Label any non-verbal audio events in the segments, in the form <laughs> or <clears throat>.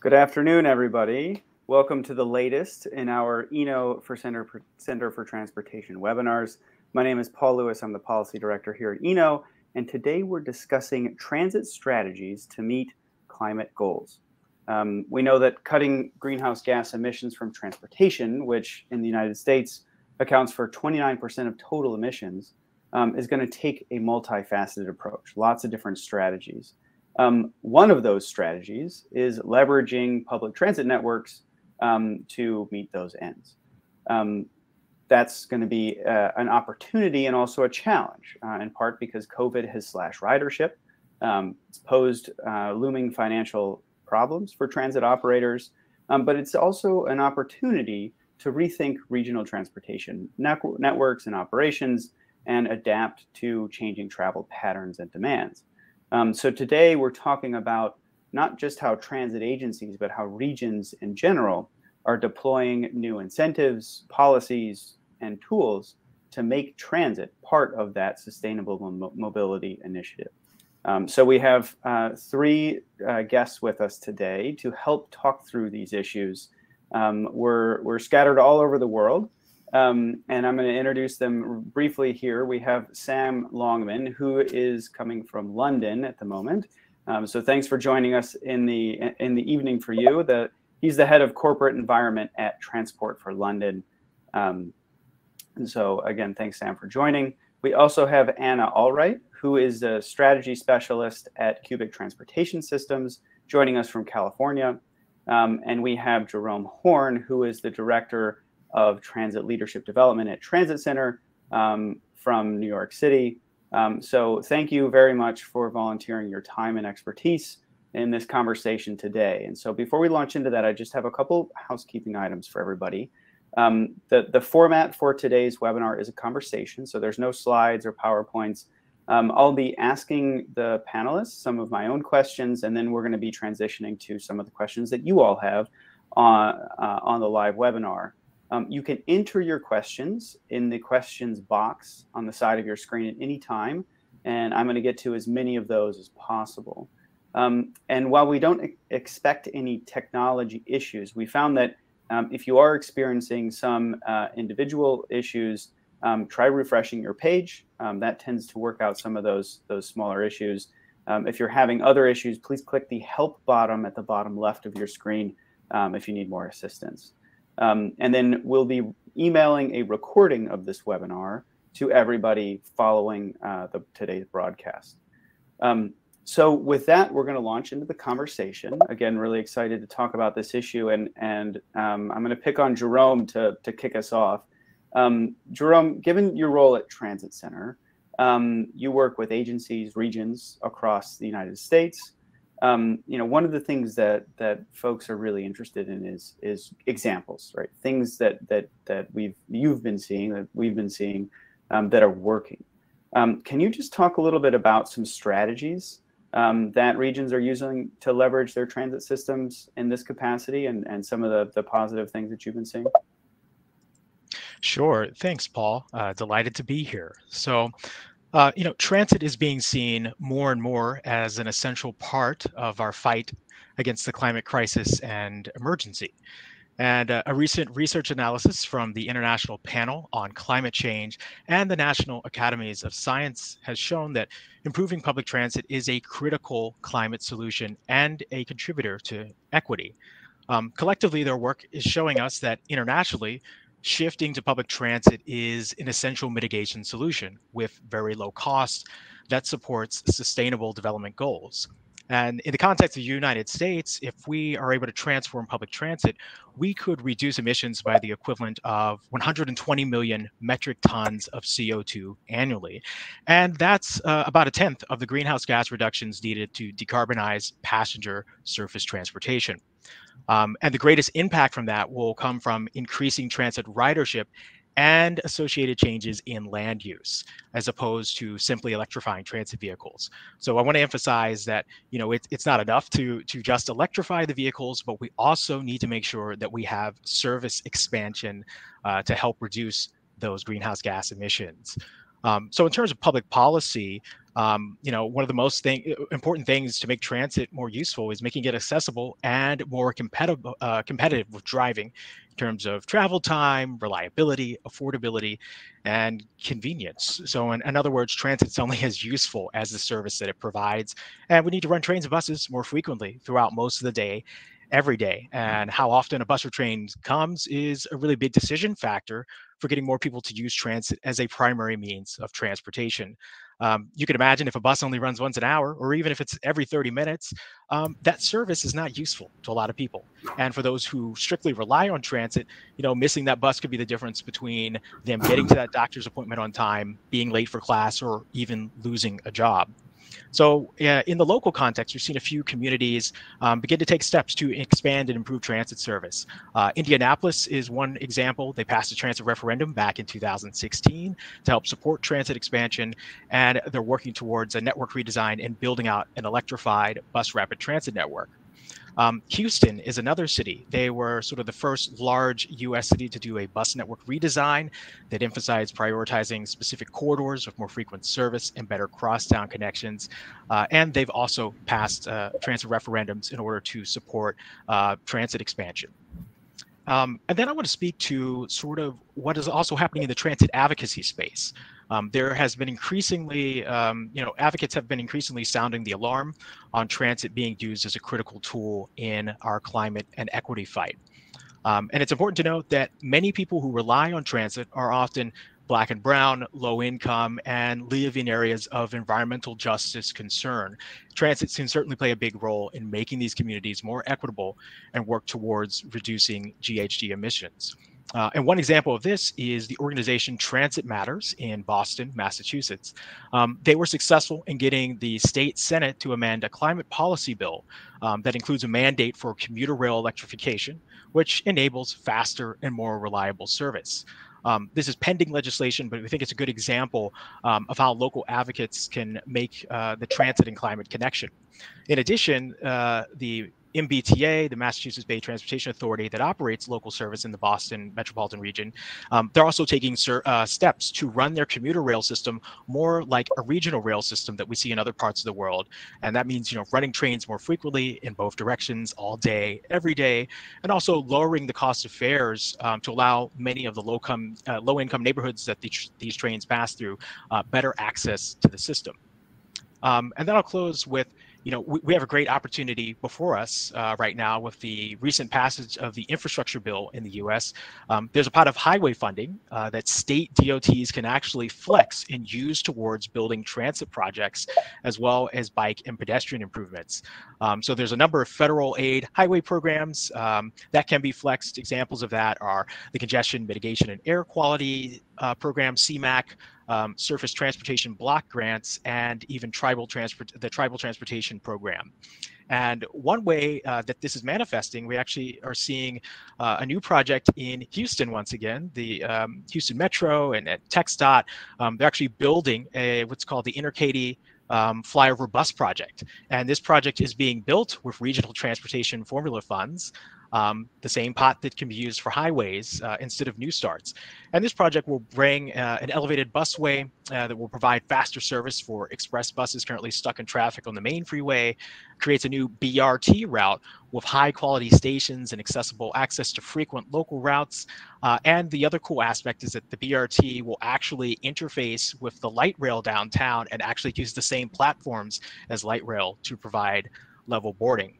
Good afternoon, everybody. Welcome to the latest in our ENO for Center, for Center for Transportation webinars. My name is Paul Lewis. I'm the Policy Director here at ENO, and today we're discussing transit strategies to meet climate goals. Um, we know that cutting greenhouse gas emissions from transportation, which in the United States accounts for 29% of total emissions, um, is going to take a multifaceted approach, lots of different strategies. Um, one of those strategies is leveraging public transit networks um, to meet those ends. Um, that's going to be uh, an opportunity and also a challenge, uh, in part because COVID has slashed ridership. Um, it's posed uh, looming financial problems for transit operators, um, but it's also an opportunity to rethink regional transportation net networks and operations and adapt to changing travel patterns and demands. Um, so today we're talking about not just how transit agencies, but how regions in general are deploying new incentives, policies, and tools to make transit part of that sustainable mo mobility initiative. Um, so we have uh, three uh, guests with us today to help talk through these issues. Um, we're, we're scattered all over the world. Um, and I'm going to introduce them briefly here. We have Sam Longman, who is coming from London at the moment. Um, so thanks for joining us in the in the evening for you. The he's the head of corporate environment at Transport for London. Um, and so again, thanks Sam for joining. We also have Anna Allwright, who is a strategy specialist at Cubic Transportation Systems, joining us from California. Um, and we have Jerome Horne, who is the director of transit leadership development at Transit Center um, from New York City. Um, so thank you very much for volunteering your time and expertise in this conversation today. And so before we launch into that, I just have a couple housekeeping items for everybody. Um, the, the format for today's webinar is a conversation, so there's no slides or PowerPoints. Um, I'll be asking the panelists some of my own questions, and then we're going to be transitioning to some of the questions that you all have on, uh, on the live webinar. Um, you can enter your questions in the questions box on the side of your screen at any time, and I'm going to get to as many of those as possible. Um, and while we don't expect any technology issues, we found that um, if you are experiencing some uh, individual issues, um, try refreshing your page. Um, that tends to work out some of those, those smaller issues. Um, if you're having other issues, please click the help bottom at the bottom left of your screen if you need more assistance. Um, and then we'll be emailing a recording of this webinar to everybody following uh, the, today's broadcast. Um, so with that, we're going to launch into the conversation. Again, really excited to talk about this issue, and and um, I'm going to pick on Jerome to to kick us off. Um, Jerome, given your role at Transit Center, um, you work with agencies, regions across the United States um, you know, one of the things that that folks are really interested in is is examples, right? Things that that that we've you've been seeing that we've been seeing um, that are working. Um, can you just talk a little bit about some strategies um, that regions are using to leverage their transit systems in this capacity, and and some of the the positive things that you've been seeing? Sure. Thanks, Paul. Uh, delighted to be here. So, uh, you know, transit is being seen more and more as an essential part of our fight against the climate crisis and emergency. And uh, a recent research analysis from the International Panel on Climate Change and the National Academies of Science has shown that improving public transit is a critical climate solution and a contributor to equity. Um, collectively, their work is showing us that internationally, shifting to public transit is an essential mitigation solution with very low cost that supports sustainable development goals. And in the context of the United States, if we are able to transform public transit, we could reduce emissions by the equivalent of 120 million metric tons of CO2 annually. And that's uh, about a tenth of the greenhouse gas reductions needed to decarbonize passenger surface transportation. Um, and the greatest impact from that will come from increasing transit ridership and associated changes in land use as opposed to simply electrifying transit vehicles. So I want to emphasize that you know it's it's not enough to to just electrify the vehicles, but we also need to make sure that we have service expansion uh, to help reduce those greenhouse gas emissions. Um, so in terms of public policy, Um, you know, one of the most thing, important things to make transit more useful is making it accessible and more competitive, uh, competitive with driving in terms of travel time, reliability, affordability, and convenience. So, in, in other words, transit's <laughs> only as useful as the service that it provides, and we need to run trains and buses more frequently throughout most of the day every day. And how often a bus or train comes is a really big decision factor for getting more people to use transit as a primary means of transportation. Um, you can imagine if a bus only runs once an hour, or even if it's every 30 minutes, um, that service is not useful to a lot of people. And for those who strictly rely on transit, you know, missing that bus could be the difference between them getting to that doctor's appointment on time, being late for class, or even losing a job. So uh, in the local context, we've seen a few communities um, begin to take steps to expand and improve transit service. Uh, Indianapolis is one example. They passed a transit referendum back in 2016 to help support transit expansion, and they're working towards a network redesign and building out an electrified bus rapid transit network. Um, Houston is another city. They were sort of the first large US city to do a bus network redesign that emphasized prioritizing specific corridors with more frequent service and better crosstown connections. Uh, and they've also passed uh, transit referendums in order to support uh, transit expansion. Um, and then I want to speak to sort of what is also happening in the transit advocacy space. Um, there has been increasingly, um, you know, advocates have been increasingly sounding the alarm on transit being used as a critical tool in our climate and equity fight. Um, and it's important to note that many people who rely on transit are often black and brown, low income, and live in areas of environmental justice concern. Transit can certainly play a big role in making these communities more equitable and work towards reducing GHG emissions. Uh, and one example of this is the organization Transit Matters in Boston, Massachusetts. Um, they were successful in getting the state Senate to amend a climate policy bill um, that includes a mandate for commuter rail electrification, which enables faster and more reliable service. Um, this is pending legislation, but we think it's a good example um, of how local advocates can make uh, the transit and climate connection. In addition, uh, the MBTA, the Massachusetts Bay Transportation Authority that operates local service in the Boston metropolitan region, um, they're also taking uh, steps to run their commuter rail system more like a regional rail system that we see in other parts of the world. And that means, you know, running trains more frequently in both directions all day, every day, and also lowering the cost of fares um, to allow many of the low-income uh, low-income neighborhoods that these, these trains pass through uh, better access to the system. Um, and then I'll close with you know, we, we have a great opportunity before us uh, right now with the recent passage of the infrastructure bill in the U.S. Um, there's a pot of highway funding uh, that state DOTs can actually flex and use towards building transit projects, as well as bike and pedestrian improvements. Um, so there's a number of federal aid highway programs um, that can be flexed. Examples of that are the Congestion Mitigation and Air Quality uh, Program, CMAQ, um, surface transportation block grants, and even tribal transport, the tribal transportation program. And one way uh, that this is manifesting, we actually are seeing uh, a new project in Houston once again, the um, Houston Metro and at TxDOT. Um, they're actually building a what's called the Inner Katy um, flyover bus project. And this project is being built with regional transportation formula funds um, the same pot that can be used for highways uh, instead of new starts. And this project will bring uh, an elevated busway uh, that will provide faster service for express buses currently stuck in traffic on the main freeway, creates a new BRT route with high quality stations and accessible access to frequent local routes. Uh, and the other cool aspect is that the BRT will actually interface with the light rail downtown and actually use the same platforms as light rail to provide level boarding.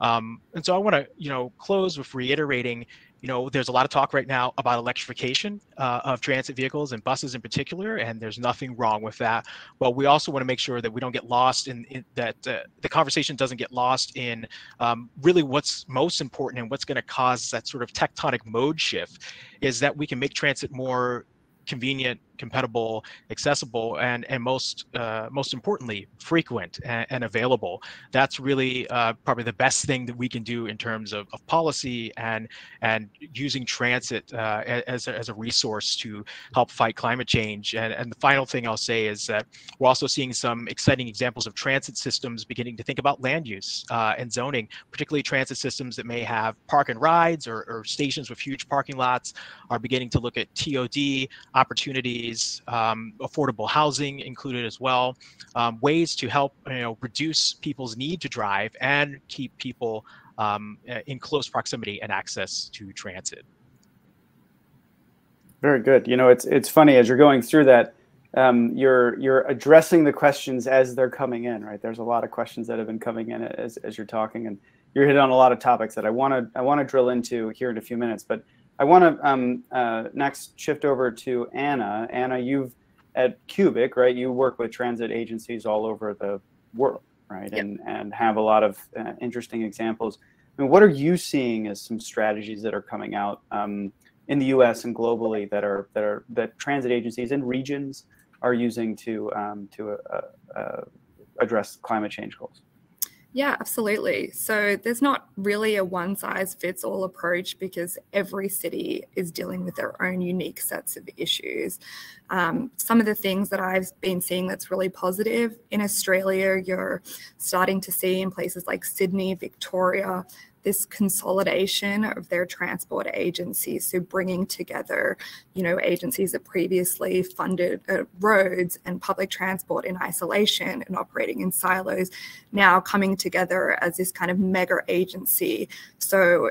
Um, and so I want to, you know, close with reiterating, you know, there's a lot of talk right now about electrification uh, of transit vehicles and buses in particular, and there's nothing wrong with that. But we also want to make sure that we don't get lost in, in that uh, the conversation doesn't get lost in um, really what's most important and what's going to cause that sort of tectonic mode shift is that we can make transit more convenient compatible, accessible, and and most uh, most importantly, frequent and, and available. That's really uh, probably the best thing that we can do in terms of, of policy and and using transit uh, as a, as a resource to help fight climate change. And and the final thing I'll say is that we're also seeing some exciting examples of transit systems beginning to think about land use uh, and zoning, particularly transit systems that may have park and rides or, or stations with huge parking lots are beginning to look at TOD opportunities um, affordable housing included as well, um, ways to help you know reduce people's need to drive and keep people um, in close proximity and access to transit. Very good. You know, it's it's funny as you're going through that, um, you're you're addressing the questions as they're coming in. Right, there's a lot of questions that have been coming in as as you're talking, and you're hitting on a lot of topics that I want to I want to drill into here in a few minutes. But I want to um, uh, next shift over to Anna. Anna, you've at Cubic, right? You work with transit agencies all over the world, right? Yep. And and have a lot of uh, interesting examples. I mean, what are you seeing as some strategies that are coming out um, in the U.S. and globally that are that are that transit agencies and regions are using to um, to uh, uh, address climate change goals? Yeah, absolutely. So there's not really a one size fits all approach because every city is dealing with their own unique sets of issues. Um, some of the things that I've been seeing that's really positive in Australia, you're starting to see in places like Sydney, Victoria, this consolidation of their transport agencies. So bringing together, you know, agencies that previously funded uh, roads and public transport in isolation and operating in silos, now coming together as this kind of mega agency. So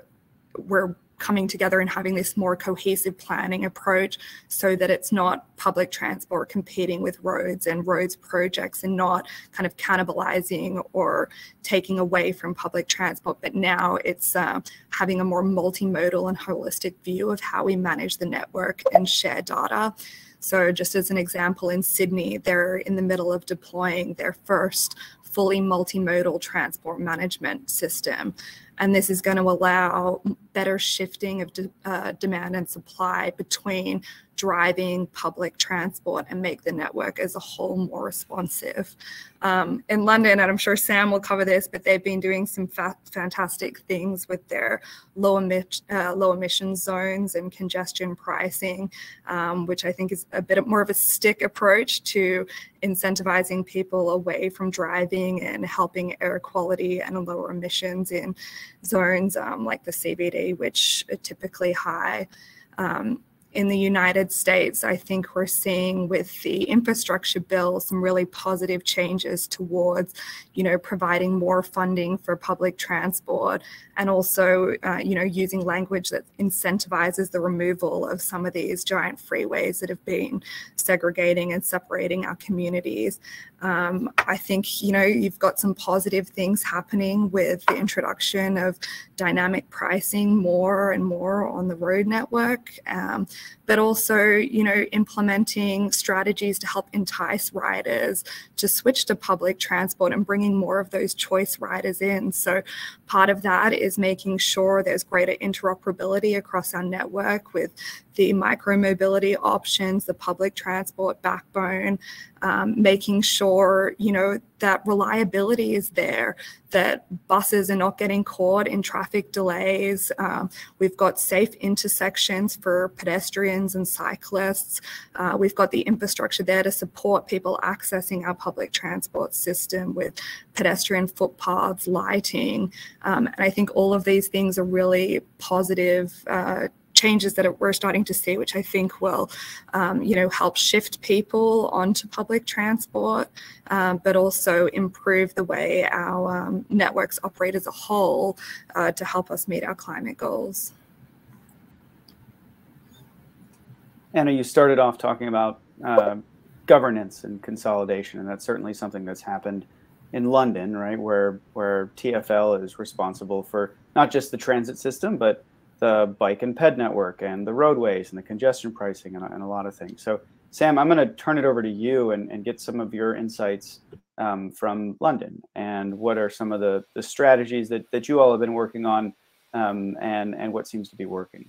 we're coming together and having this more cohesive planning approach so that it's not public transport competing with roads and roads projects and not kind of cannibalizing or taking away from public transport. But now it's uh, having a more multimodal and holistic view of how we manage the network and share data. So, just as an example, in Sydney, they're in the middle of deploying their first fully multimodal transport management system. And this is going to allow better shifting of de uh, demand and supply between driving public transport and make the network as a whole more responsive. Um, in London, and I'm sure Sam will cover this, but they've been doing some fa fantastic things with their low, emit uh, low emission zones and congestion pricing, um, which I think is a bit more of a stick approach to incentivizing people away from driving and helping air quality and lower emissions in zones um, like the CBD, which are typically high. Um, in the United States, I think we're seeing with the infrastructure bill some really positive changes towards, you know, providing more funding for public transport and also, uh, you know, using language that incentivizes the removal of some of these giant freeways that have been segregating and separating our communities. Um, I think, you know, you've got some positive things happening with the introduction of dynamic pricing more and more on the road network. Um, but also, you know, implementing strategies to help entice riders to switch to public transport and bringing more of those choice riders in. So part of that is making sure there's greater interoperability across our network with the micromobility options, the public transport backbone, um, making sure, you know, that reliability is there, that buses are not getting caught in traffic delays. Um, we've got safe intersections for pedestrians and cyclists. Uh, we've got the infrastructure there to support people accessing our public transport system with pedestrian footpaths, lighting. Um, and I think all of these things are really positive uh, changes that we're starting to see, which I think will, um, you know, help shift people onto public transport, um, but also improve the way our um, networks operate as a whole uh, to help us meet our climate goals. Anna, you started off talking about uh, governance and consolidation, and that's certainly something that's happened in London, right, where where TFL is responsible for not just the transit system, but the bike and ped network and the roadways and the congestion pricing and, and a lot of things. So, Sam, I'm going to turn it over to you and, and get some of your insights um, from London and what are some of the, the strategies that, that you all have been working on um, and, and what seems to be working.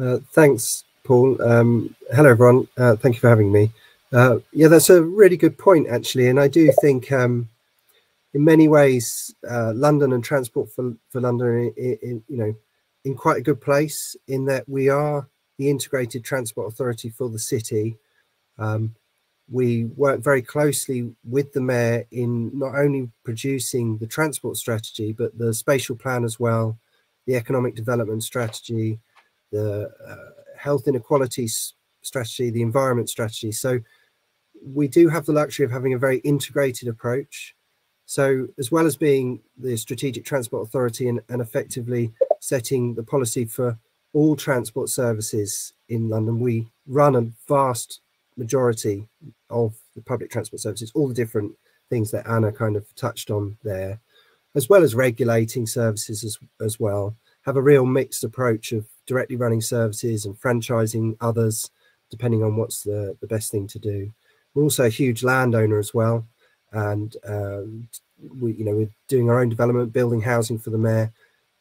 Uh, thanks, Paul. Um, hello, everyone. Uh, thank you for having me. Uh, yeah, that's a really good point, actually. And I do think um, in many ways, uh, London and Transport for, for London, in, in, you know, in quite a good place in that we are the integrated transport authority for the city. Um, we work very closely with the mayor in not only producing the transport strategy, but the spatial plan as well, the economic development strategy, the uh, health inequalities strategy, the environment strategy. So we do have the luxury of having a very integrated approach. So as well as being the strategic transport authority and, and effectively setting the policy for all transport services in London, we run a vast majority of the public transport services, all the different things that Anna kind of touched on there, as well as regulating services as, as well, have a real mixed approach of directly running services and franchising others, depending on what's the, the best thing to do. We're also a huge landowner as well. And um, we, you know, we're doing our own development, building housing for the mayor,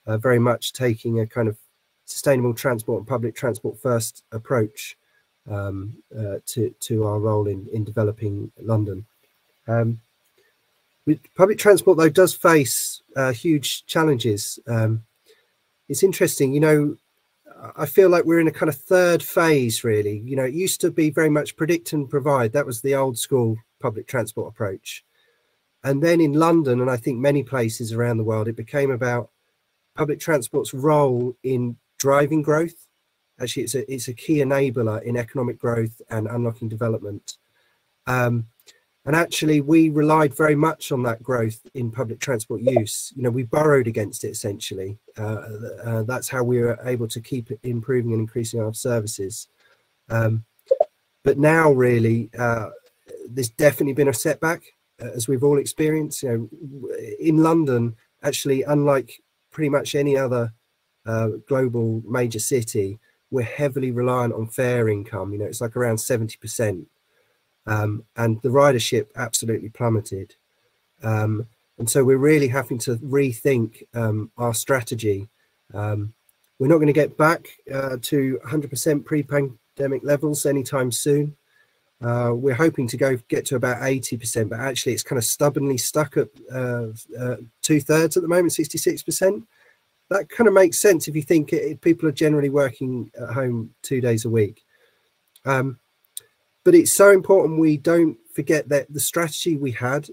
uh, very much taking a kind of sustainable transport and public transport first approach um, uh, to to our role in in developing London. Um, public transport though does face uh, huge challenges. Um, it's interesting, you know. I feel like we're in a kind of third phase, really. You know, it used to be very much predict and provide. That was the old school public transport approach. And then in London, and I think many places around the world, it became about public transport's role in driving growth actually it's a it's a key enabler in economic growth and unlocking development. Um, and actually, we relied very much on that growth in public transport use. You know, we borrowed against it essentially. Uh, uh, that's how we were able to keep improving and increasing our services. Um, but now, really, uh, there's definitely been a setback, uh, as we've all experienced. You know, in London, actually, unlike pretty much any other uh, global major city, we're heavily reliant on fare income. You know, it's like around 70%. Um, and the ridership absolutely plummeted. Um, and so we're really having to rethink um, our strategy. Um, we're not going to get back uh, to 100% pre-pandemic levels anytime soon. Uh, we're hoping to go get to about 80%, but actually it's kind of stubbornly stuck at uh, uh two thirds at the moment, 66% that kind of makes sense if you think it, people are generally working at home two days a week. Um, but it's so important we don't forget that the strategy we had,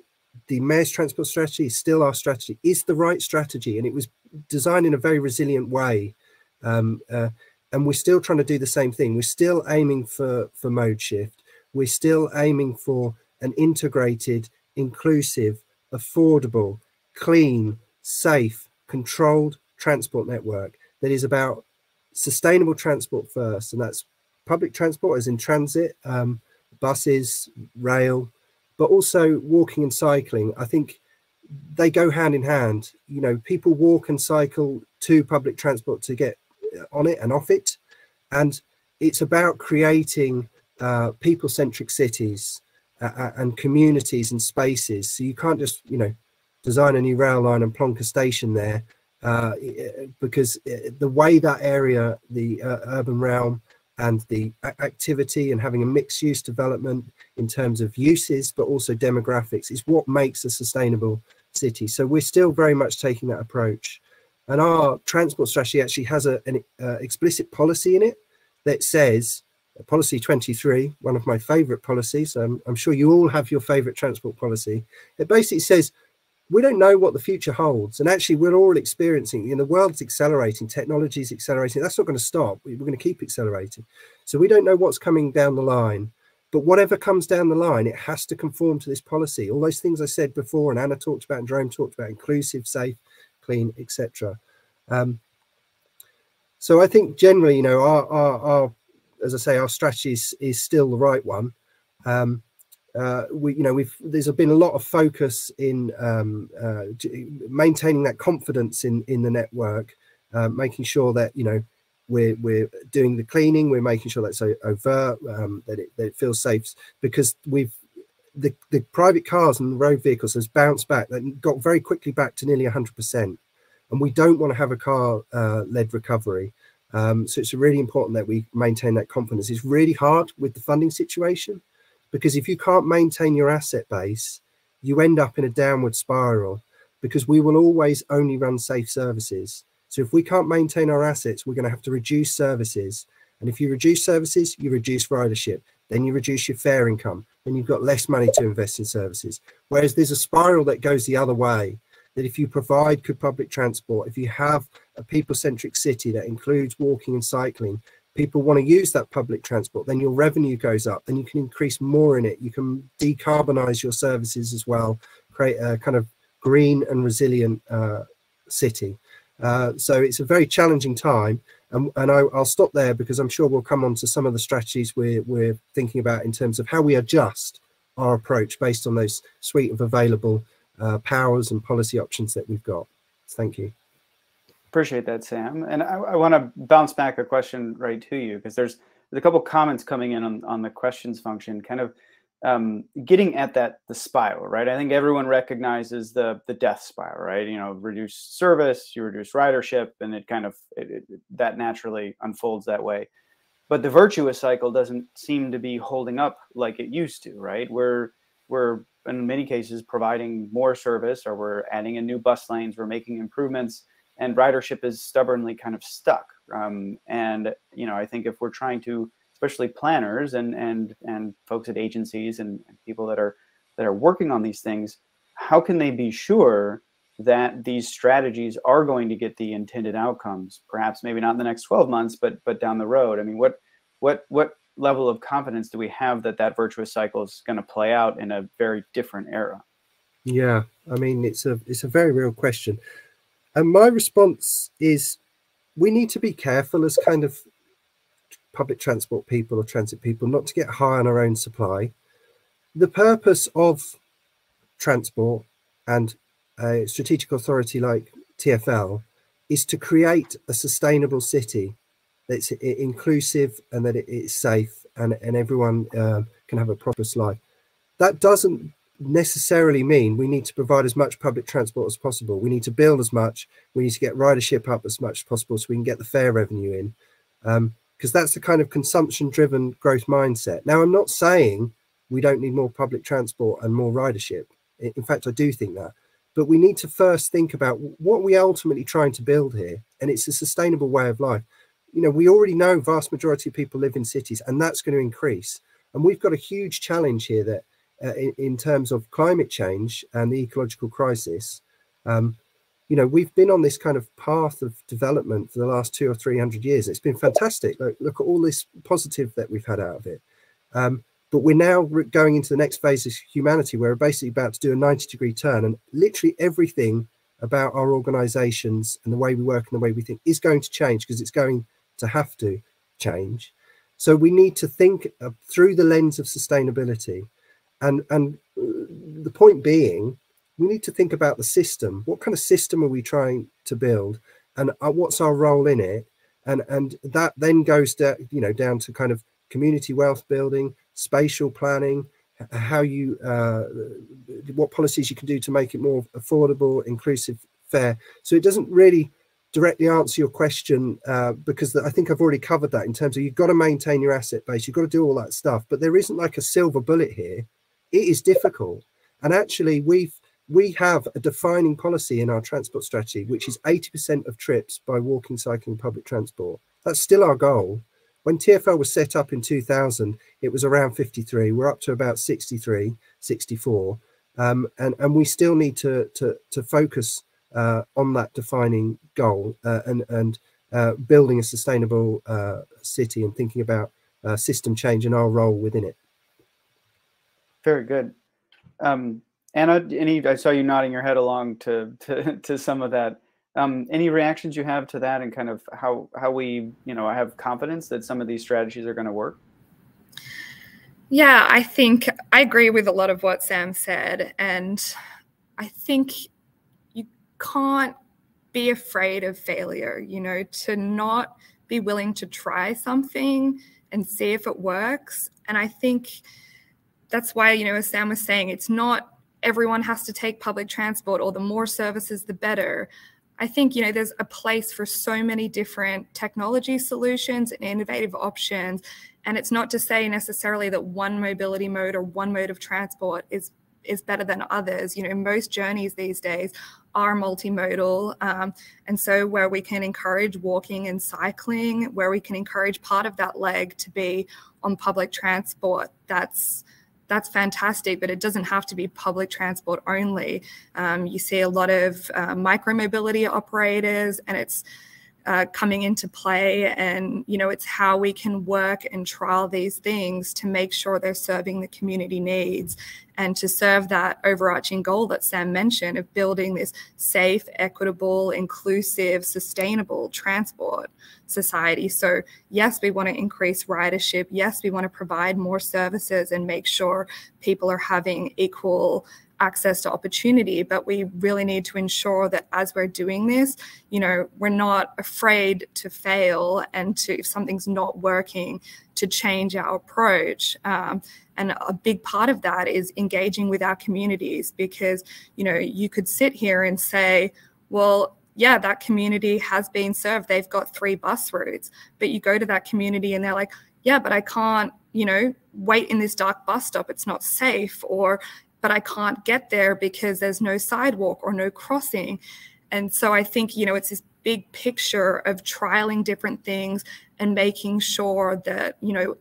the mayor's transport strategy, is still our strategy, is the right strategy, and it was designed in a very resilient way. Um, uh, and we're still trying to do the same thing. We're still aiming for for mode shift. We're still aiming for an integrated, inclusive, affordable, clean, safe, controlled transport network that is about sustainable transport first, and that's public transport as in transit, um, buses, rail, but also walking and cycling. I think they go hand in hand. You know, people walk and cycle to public transport to get on it and off it, and it's about creating uh, people-centric cities uh, uh and communities and spaces. So you can't just, you know, design a new rail line and plonk a station there uh, because uh, the way that area, the uh, urban realm, and the activity and having a mixed use development in terms of uses, but also demographics, is what makes a sustainable city. So we're still very much taking that approach. And our transport strategy actually has a, an uh, explicit policy in it that says, policy 23, one of my favorite policies, um, I'm sure you all have your favorite transport policy. It basically says we don't know what the future holds. And actually, we're all experiencing, you know, the world's accelerating, technology is accelerating. That's not going to stop. We're going to keep accelerating. So we don't know what's coming down the line. But whatever comes down the line, it has to conform to this policy. All those things I said before, and Anna talked about, and Jerome talked about, inclusive, safe, clean, etc. Um, so I think generally, you know, our, our, our, as I say, our strategy is, is still the right one. Um, uh, we, you know, we've there's been a lot of focus in um, uh, maintaining that confidence in in the network, uh, making sure that you know we're we're doing the cleaning, we're making sure that's overt, um, that it that it feels safe because we've the the private cars and road vehicles has bounced back, that got very quickly back to nearly 100 percent, and we don't want to have a car uh, led recovery. Um, so it's really important that we maintain that confidence. It's really hard with the funding situation because if you can't maintain your asset base, you end up in a downward spiral because we will always only run safe services. So if we can't maintain our assets, we're going to have to reduce services. And if you reduce services, you reduce ridership. Then you reduce your fare income. Then you've got less money to invest in services. Whereas there's a spiral that goes the other way. That if you provide good public transport, if you have a people-centric city that includes walking and cycling, people want to use that public transport, then your revenue goes up, then you can increase more in it. You can decarbonize your services as well, create a kind of green and resilient uh, city. Uh, so it's a very challenging time. And, and I, will stop there because I'm sure we'll come on to some of the strategies we're, we're thinking about in terms of how we adjust our approach based on those suite of available uh, powers and policy options that we've got. Thank you. Appreciate that, Sam. And I, I want to bounce back a question right to you because there's there's a couple comments coming in on, on the questions function, kind of um, getting at that the spiral, right? I think everyone recognizes the the death spiral, right? You know, reduce service, you reduce ridership, and it kind of it, it, that naturally unfolds that way. But the virtuous cycle doesn't seem to be holding up like it used to, right? We're we're in many cases providing more service, or we're adding in new bus lanes, we're making improvements and ridership is stubbornly kind of stuck. Um, and you know, I think if we're trying to, especially planners and and and folks at agencies and, and people that are that are working on these things, how can they be sure that these strategies are going to get the intended outcomes? Perhaps maybe not in the next 12 months, but but down the road. I mean, what what what level of confidence do we have that that virtuous cycle is going to play out in a very different era? Yeah, I mean, it's a it's a very real question. And my response is we need to be careful as kind of public transport people or transit people not to get high on our own supply. The purpose of transport and a strategic authority like TFL is to create a sustainable city that's inclusive and that it's safe and, and everyone uh, can have a prosperous life. That doesn't necessarily mean we need to provide as much public transport as possible. We need to build as much. We need to get ridership up as much as possible so we can get the fare revenue in. Because um, that's the kind of consumption driven growth mindset. Now, I'm not saying we don't need more public transport and more ridership. In fact, I do think that. But we need to first think about what we are ultimately trying to build here. And it's a sustainable way of life. You know, we already know vast majority of people live in cities and that's going to increase. And we've got a huge challenge here that uh, in, in, terms of climate change and the ecological crisis, um, you know, we've been on this kind of path of development for the last two or three hundred years. It's been fantastic. Look, look at all this positive that we've had out of it. Um, but we're now going into the next phase of humanity where we're basically about to do a 90 degree turn and literally everything about our organizations and the way we work and the way we think is going to change because it's going to have to change. So we need to think uh, through the lens of sustainability. And and uh, the point being we need to think about the system. What kind of system are we trying to build? And uh, what's our role in it? And and that then goes down you know down to kind of community wealth building spatial planning how you uh, what policies you can do to make it more affordable inclusive fair. So it doesn't really directly answer your question uh, because I think I've already covered that in terms of you've got to maintain your asset base, you've got to do all that stuff, but there isn't like a silver bullet here it is difficult. And actually, we've we have a defining policy in our transport strategy, which is 80% of trips by walking, cycling, public transport. That's still our goal. When TFL was set up in 2000, it was around 53. We're up to about 63, 64. Um, and, and we still need to, to, to focus on that defining goal uh, and, and uh, building a sustainable uh, city and thinking about uh, system change and our role within it. Very good. Um, Anna, any? I saw you nodding your head along to to, <laughs> to some of that. Um, any reactions you have to that, and kind of how how we you know have confidence that some of these strategies are going to work? Yeah, I think I agree with a lot of what Sam said, and I think you can't be afraid of failure. You know, to not be willing to try something and see if it works. And I think that's why, you know, as Sam was saying, it's not everyone has to take public transport or the more services, the better. I think, you know, there's a place for so many different technology solutions and innovative options. And it's not to say necessarily that one mobility mode or one mode of transport is is better than others. You know, most journeys these days are multimodal. Um, and so, where we can encourage walking and cycling, where we can encourage part of that leg to be on public transport, that's that's fantastic, but it doesn't have to be public transport only. Um, you see a lot of uh, micro mobility operators, and it's uh, coming into play and you know it's how we can work and trial these things to make sure they're serving the community needs and to serve that overarching goal that sam mentioned of building this safe equitable inclusive sustainable transport society. So yes we want to increase ridership. Yes we want to provide more services and make sure people are having equal access to opportunity but we really need to ensure that as we're doing this you know we're not afraid to fail and to if something's not working to change our approach. Um, and a big part of that is engaging with our communities because you know you could sit here and say well yeah that community has been served. They've got three bus routes. But you go to that community and they're like yeah but i can't you know wait in this dark bus stop. It's not safe or but I can't get there because there's no sidewalk or no crossing. And so I think, you know, it's this big picture of trialing different things and making sure that, you know,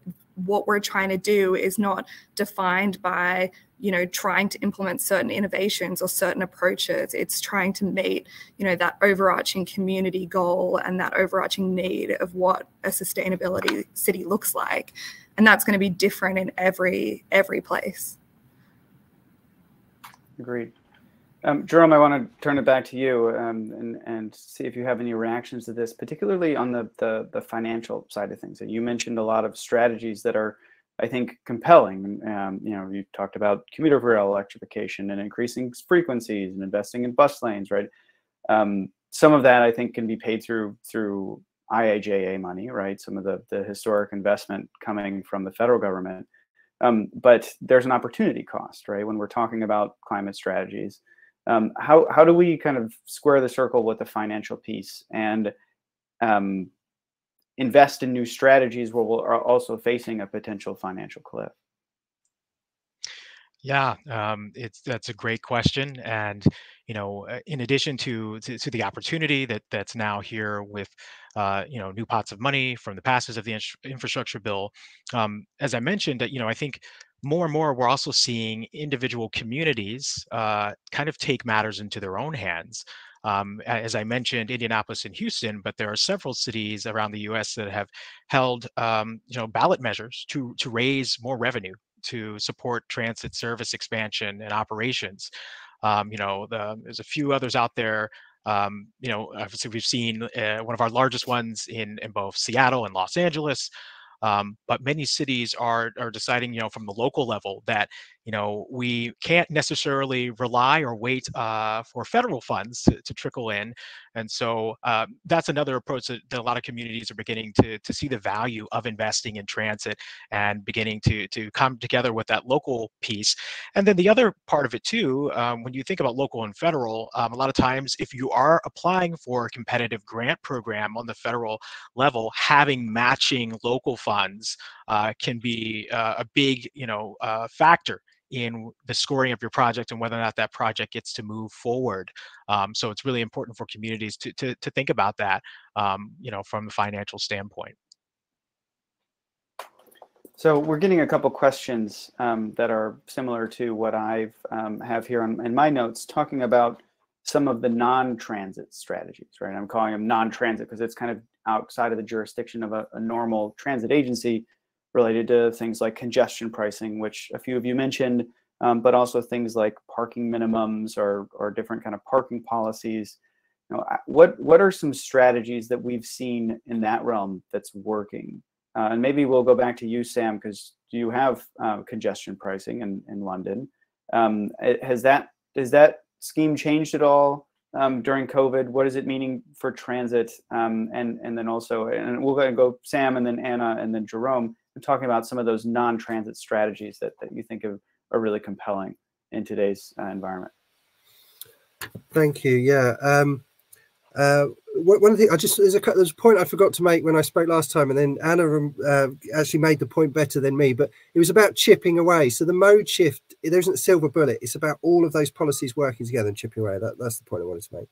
what we're trying to do is not defined by, you know, trying to implement certain innovations or certain approaches. It's trying to meet, you know, that overarching community goal and that overarching need of what a sustainability city looks like. And that's going to be different in every every place. Agreed. Um, Jerome, I want to turn it back to you um, and, and see if you have any reactions to this, particularly on the, the, the financial side of things. you mentioned a lot of strategies that are, I think, compelling. Um, you know, you talked about commuter rail electrification and increasing frequencies and investing in bus lanes, right? Um, some of that I think can be paid through through IIJA money, right? Some of the the historic investment coming from the federal government. Um, but there's an opportunity cost, right? When we're talking about climate strategies, um, how how do we kind of square the circle with the financial piece and um, invest in new strategies where we're also facing a potential financial cliff? Yeah, um, it's that's a great question, and you know, uh, in addition to, to, to the opportunity that that's now here with uh, you know new pots of money from the passage of the infrastructure bill, um, as I mentioned, you know, I think more and more we're also seeing individual communities uh, kind of take matters into their own hands. Um, as I mentioned, Indianapolis and Houston, but there are several cities around the U.S. that have held, um, you know, ballot measures to to raise more revenue to support transit service expansion and operations. Um, you know, the, there's a few others out there. Um, you know, obviously we've seen uh, one of our largest ones in in both Seattle and Los Angeles. Um, but many cities are are deciding, you know, from the local level that you know we can't necessarily rely or wait uh, for federal funds to, to trickle in, and so um, that's another approach that, that, a lot of communities are beginning to to see the value of investing in transit and beginning to to come together with that local piece. And then the other part of it too, um, when you think about local and federal, um, a lot of times if you are applying for a competitive grant program on the federal level, having matching local funds uh, can be uh, a big you know uh, factor in the scoring of your project and whether or not that project gets to move forward. Um, so it's really important for communities to, to, to think about that, um, you know, from the financial standpoint. So we're getting a couple questions um, that are similar to what I um, have here on, in my notes, talking about some of the non-transit strategies, right? I'm calling them non-transit because it's kind of outside of the jurisdiction of a, a normal transit agency related to things like congestion pricing, which a few of you mentioned, um, but also things like parking minimums or, or different kind of parking policies. You know, what, what are some strategies that we've seen in that realm that's working? Uh, and maybe we'll go back to you, Sam, because you have uh, congestion pricing in, in London. Um, has that, has that scheme changed at all um, during COVID? What is it meaning for transit? Um, and, and then also, and we'll go Sam and then Anna and then Jerome talking about some of those non-transit strategies that, that you think of are really compelling in today's uh, environment. Thank you. Yeah. Um, uh, one of the I just there's a there's a point I forgot to make when I spoke last time, and then Anna um, uh, actually made the point better than me. But it was about chipping away. So the mode shift there isn't a silver bullet. It's about all of those policies working together and chipping away. That, that's the point I wanted to make.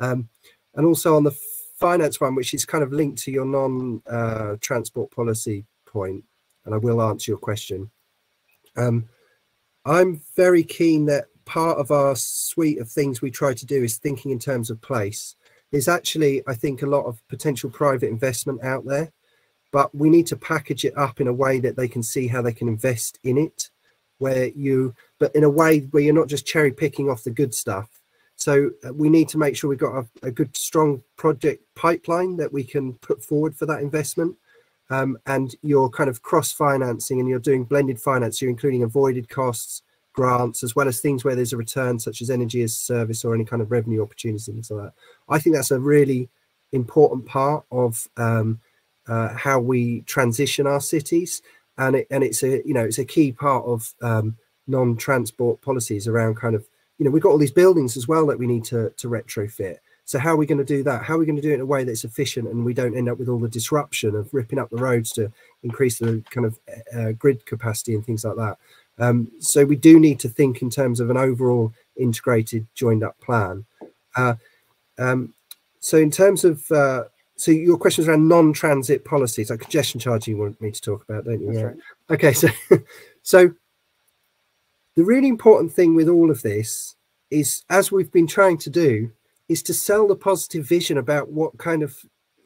Um, and also on the finance one, which is kind of linked to your non-transport uh, policy point, and I will answer your question. Um, I'm very keen that part of our suite of things we try to do is thinking in terms of place. there's actually, I think, a lot of potential private investment out there, but we need to package it up in a way that they can see how they can invest in it, where you, but in a way where you're not just cherry picking off the good stuff. So uh, we need to make sure we've got a, a good, strong project pipeline that we can put forward for that investment. Um, and you're kind of cross financing and you're doing blended finance, you're including avoided costs, grants, as well as things where there's a return, such as energy as service or any kind of revenue opportunities, like that. I think that's a really important part of um, uh, how we transition our cities, and it, and it's a you know it's a key part of um, non-transport policies around kind of you know we've got all these buildings as well that we need to to retrofit. So how are we going to do that? How are we going to do it in a way that's efficient and we don't end up with all the disruption of ripping up the roads to increase the kind of uh, grid capacity and things like that? Um, so we do need to think in terms of an overall integrated, joined up plan. Uh, um, so in terms of, uh, so your questions around non-transit policies, like congestion charging, you want me to talk about, don't you? That's right. Okay, so <laughs> so the really important thing with all of this is, as we've been trying to do, is to sell the positive vision about what kind of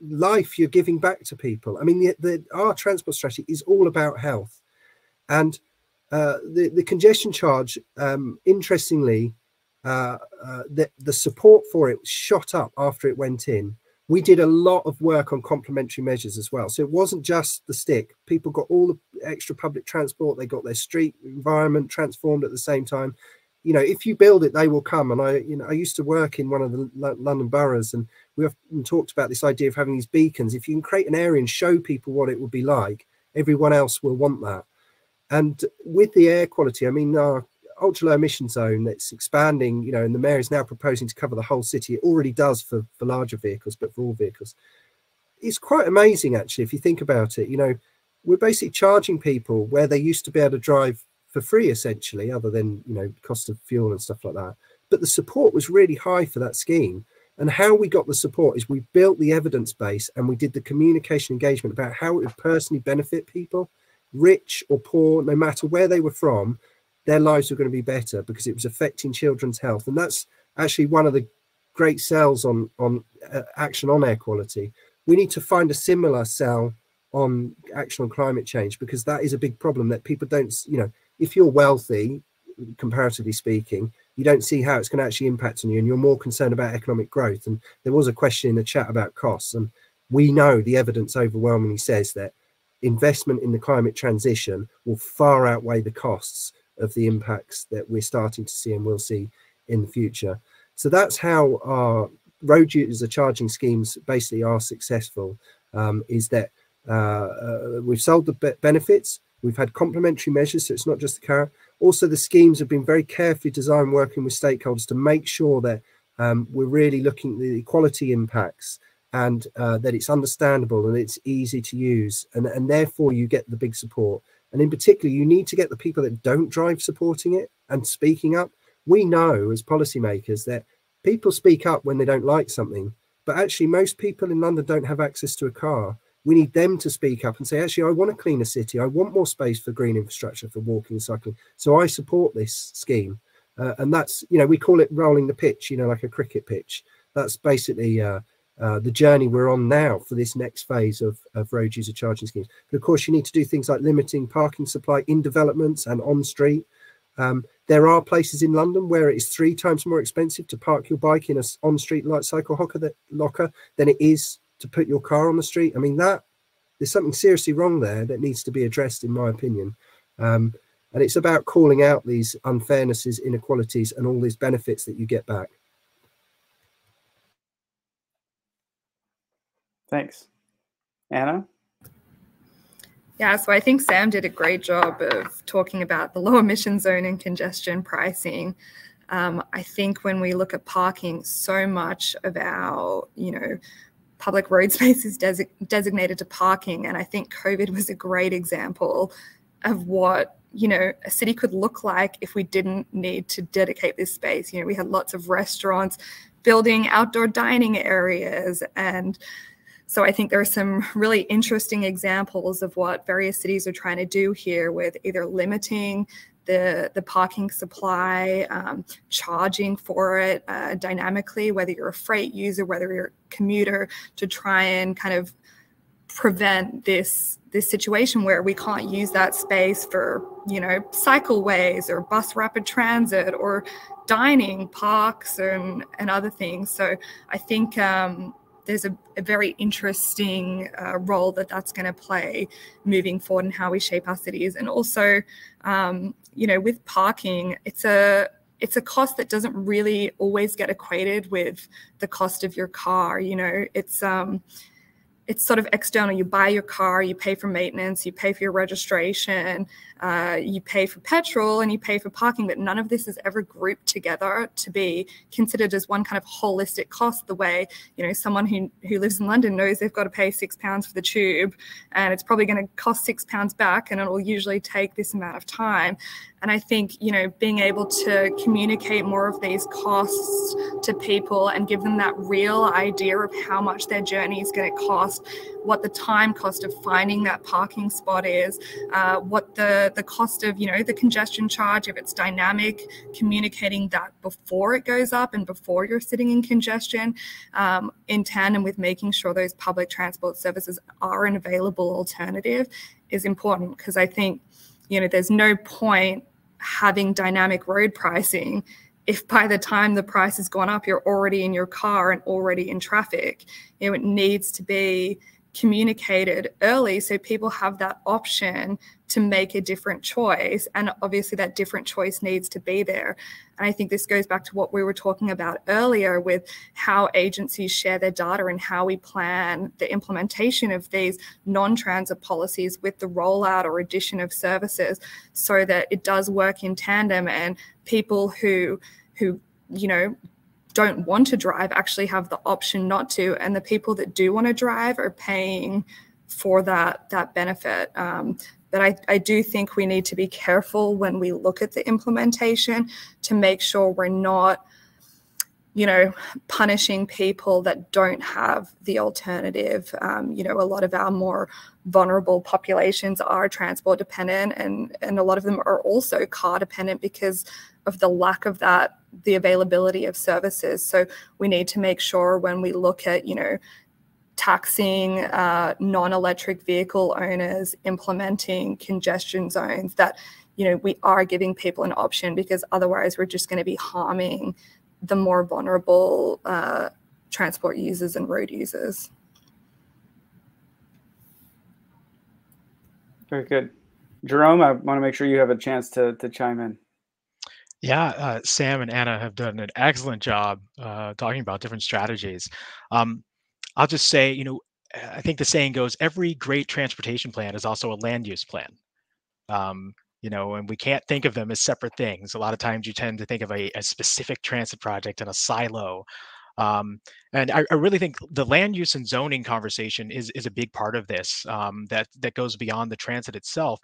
life you're giving back to people. I mean, the, the our transport strategy is all about health, and uh, the, the congestion charge, um, interestingly, uh, uh, the, the support for it shot up after it went in. We did a lot of work on complementary measures as well. So it wasn't just the stick. People got all the extra public transport. They got their street environment transformed at the same time. You know, if you build it, they will come. And I, you know, I used to work in one of the London boroughs, and we often talked about this idea of having these beacons. If you can create an area and show people what it would be like, everyone else will want that. And with the air quality, I mean, our ultra low emission zone that's expanding, you know, and the mayor is now proposing to cover the whole city. It already does for, for larger vehicles, but for all vehicles. It's quite amazing, actually, if you think about it. You know, we're basically charging people where they used to be able to drive for free, essentially, other than, you know, cost of fuel and stuff like that. But the support was really high for that scheme. And how we got the support is we built the evidence base and we did the communication engagement about how it would personally benefit people rich or poor, no matter where they were from, their lives were going to be better because it was affecting children's health. And that's actually one of the great sells on on uh, action on air quality. We need to find a similar sell on action on climate change because that is a big problem that people don't. You know, if you're wealthy, comparatively speaking, you don't see how it's going to actually impact on you, and you're more concerned about economic growth. And there was a question in the chat about costs, and we know the evidence overwhelmingly says that investment in the climate transition will far outweigh the costs of the impacts that we're starting to see and will see in the future. So that's how our road user charging schemes basically are successful, um, is that uh, uh, we've sold the be benefits, we've had complementary measures, so it's not just the carrot. Also, the schemes have been very carefully designed working with stakeholders to make sure that um, we're really looking at the equality impacts and uh, that it's understandable and it's easy to use and, and therefore you get the big support. And in particular you need to get the people that don't drive supporting it and speaking up. We know as policymakers that people speak up when they don't like something but actually most people in london don't have access to a car we need them to speak up and say actually i want a cleaner city i want more space for green infrastructure for walking and cycling so i support this scheme uh, and that's you know we call it rolling the pitch you know like a cricket pitch that's basically uh, uh, the journey we're on now for this next phase of, of road user charging schemes. But of course, you need to do things like limiting parking supply in developments and on street. Um, there are places in London where it is three times more expensive to park your bike in a on-street light cycle locker, that, locker than it is to put your car on the street. I mean, that there's something seriously wrong there that needs to be addressed, in my opinion. Um, and it's about calling out these unfairnesses, inequalities, and all these benefits that you get back. Thanks. Anna? Yeah, so I think Sam did a great job of talking about the low emission zone and congestion pricing. Um, I think when we look at parking, so much of our, you know, public road <laughs> space is desi designated to parking. And I think COVID was a great example of what, you know, a city could look like if we didn't need to dedicate this space. You know, we had lots of restaurants building outdoor dining areas and so I think there are some really interesting examples of what various cities are trying to do here with either limiting the the parking supply, um, charging for it uh, dynamically, whether you're a freight user, whether you're a commuter, to try and kind of prevent this this situation where we can't use that space for you know cycleways or bus rapid transit or dining parks and and other things. So i think um, there's a, a, very interesting uh, role that that's going to play moving forward in how we shape our cities and also um, you know with parking it's a it's a cost that doesn't really always get equated with the cost of your car you know it's um it's sort of external. You buy your car, you pay for maintenance, you pay for your registration, uh, you pay for petrol, and you pay for parking. But none of this is ever grouped together to be considered as one kind of holistic cost. The way you know someone who who lives in London knows they've got to pay six pounds for the tube, and it's probably going to cost six pounds back, and it will usually take this amount of time. And I think, you know, being able to communicate more of these costs to people and give them that real idea of how much their journey is going to cost, what the time cost of finding that parking spot is, uh, what the, the cost of, you know, the congestion charge, if it's dynamic, communicating that before it goes up and before you're sitting in congestion, um, in tandem with making sure those public transport services are an available alternative is important because I think you know, there's no point having dynamic road pricing if by the time the price has gone up, you're already in your car and already in traffic. You know, it needs to be communicated early so people have that option to make a different choice. And obviously, that different choice needs to be there. And I think this goes back to what we were talking about earlier with how agencies share their data and how we plan the implementation of these non transit policies with the rollout or addition of services so that it does work in tandem and people who who you know don't want to drive actually have the option not to and the people that do want to drive are paying for that that benefit. Um, but I, I do think we need to be careful when we look at the implementation to make sure we're not you know punishing people that don't have the alternative um, you know a lot of our more vulnerable populations are transport dependent and and a lot of them are also car dependent because of the lack of that the availability of services. So we need to make sure when we look at, you know, taxing uh, non-electric vehicle owners, implementing congestion zones, that you know we are giving people an option because otherwise we're just going to be harming the more vulnerable uh, transport users and road users. Very good. Jerome, I want to make sure you have a chance to, to chime in. Yeah, uh, Sam and Anna have done an excellent job uh, talking about different strategies. Um, I'll just say, you know, I think the saying goes, every great transportation plan is also a land use plan. Um, you know, and we can't think of them as separate things. A lot of times you tend to think of a, a specific transit project in a silo. Um, and I, I, really think the land use and zoning conversation is is a big part of this. Um, that that goes beyond the transit itself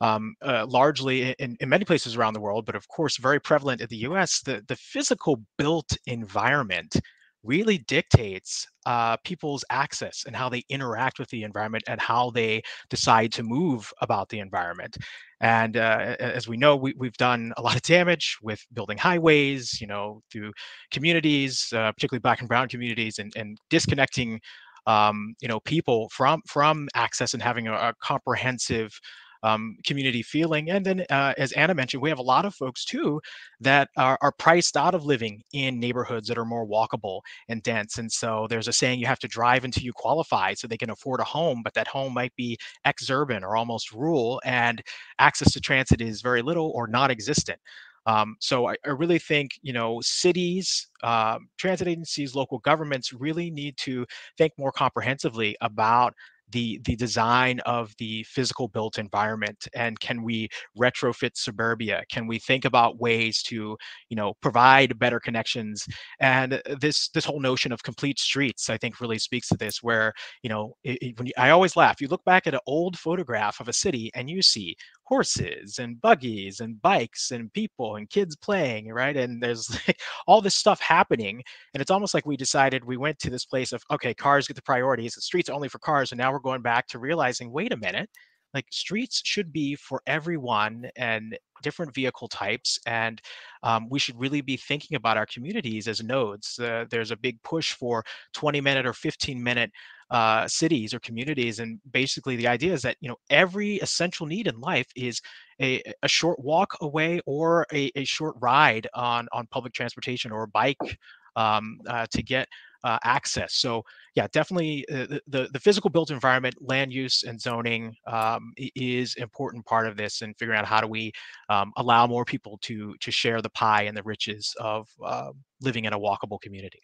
um, uh, largely in, in, many places around the world, but of course very prevalent in the US, the, the physical built environment really dictates uh, people's access and how they interact with the environment and how they decide to move about the environment. And uh, as we know, we, have done a lot of damage with building highways, you know, through communities, uh, particularly Black and Brown communities, and, and disconnecting, um, you know, people from from access and having a, a comprehensive um, community feeling. And then, uh, as Anna mentioned, we have a lot of folks too that are, are, priced out of living in neighborhoods that are more walkable and dense. And so there's a saying you have to drive until you qualify so they can afford a home, but that home might be ex-urban or almost rural, and access to transit is very little or non-existent. Um, so I, I, really think you know cities, uh, transit agencies, local governments really need to think more comprehensively about the the design of the physical built environment and can we retrofit suburbia can we think about ways to you know provide better connections and this this whole notion of complete streets i think really speaks to this where you know it, it, when you, i always laugh you look back at an old photograph of a city and you see horses and buggies and bikes and people and kids playing, right? And there's like <laughs> all this stuff happening. And it's almost like we decided we went to this place of, okay, cars get the priorities, the streets only for cars. And now we're going back to realizing, wait a minute, like streets should be for everyone and different vehicle types and um, we should really be thinking about our communities as nodes. Uh, there's a big push for 20 minute or 15 minute uh, cities or communities and basically the idea is that you know every essential need in life is a, a short walk away or a, a short ride on on public transportation or bike um, uh, to get uh, access. So yeah, definitely uh, the, the physical built environment, land use and zoning um, is important part of this and figuring out how do we um, allow more people to to share the pie and the riches of uh, living in a walkable community.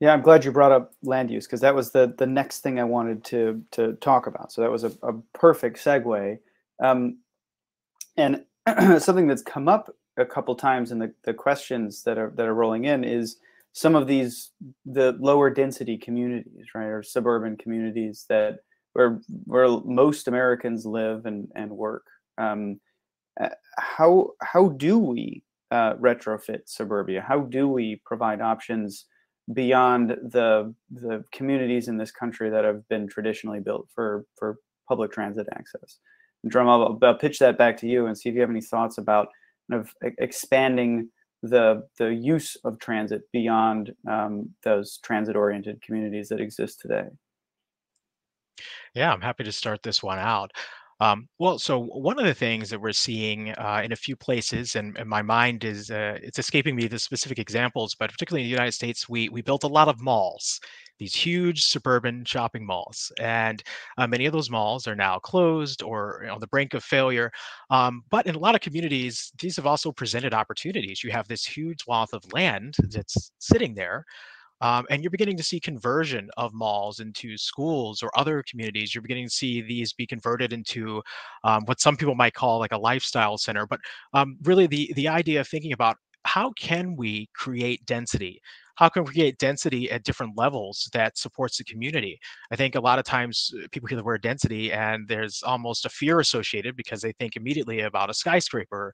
Yeah, I'm glad you brought up land use because that was the the next thing I wanted to to talk about. So that was a, a perfect segue. Um, and <clears throat> something that's come up a couple times in the, the questions that are that are rolling in is some of these the lower density communities, right, or suburban communities that where where most Americans live and and work. Um, uh, how how do we uh, retrofit suburbia? How do we provide options beyond the the communities in this country that have been traditionally built for for public transit access? And Jerome, I'll, I'll pitch that back to you and see if you have any thoughts about kind of expanding the the use of transit beyond um, those transit oriented communities that exist today. Yeah i'm happy to start this one out um, well, so one of the things that we're seeing uh, in a few places, and, and my mind is uh, it's escaping me the specific examples, but particularly in the United States, we we built a lot of malls, these huge suburban shopping malls, and uh, many of those malls are now closed or on the brink of failure. Um, but in a lot of communities, these have also presented opportunities. You have this huge swath of land that's sitting there um, and you're beginning to see conversion of malls into schools or other communities. You're beginning to see these be converted into um, what some people might call like a lifestyle center. But um, really, the the idea of thinking about how can we create density how can we create density at different levels that supports the community i think a lot of times uh, people hear the word density and there's almost a fear associated because they think immediately about a skyscraper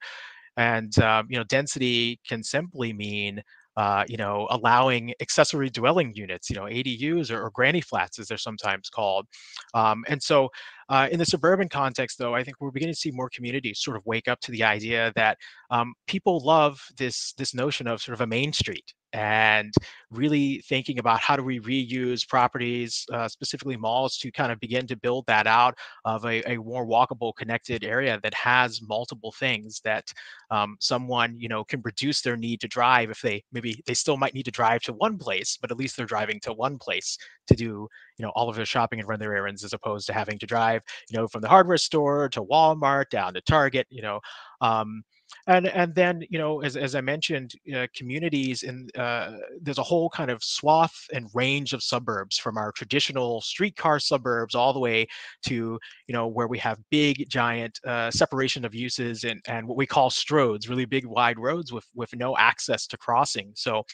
and um, you know density can simply mean uh, you know, allowing accessory dwelling units, you know, ADUs or, or granny flats, as they're sometimes called. Um, and so, uh, in the suburban context, though, I think we're beginning to see more communities sort of wake up to the idea that um, people love this this notion of sort of a main street and really thinking about how do we reuse properties, uh, specifically malls, to kind of begin to build that out of a, a more walkable, connected area that has multiple things that um, someone you know can reduce their need to drive if they maybe they still might need to drive to one place, but at least they're driving to one place to do you know all of their shopping and run their errands as opposed to having to drive you know from the hardware store to Walmart down to Target, you know. Um, and and then you know as, as i mentioned uh, communities in uh, there's a whole kind of swath and range of suburbs from our traditional streetcar suburbs all the way to you know where we have big giant uh, separation of uses and and what we call stroads really big wide roads with with no access to crossing. So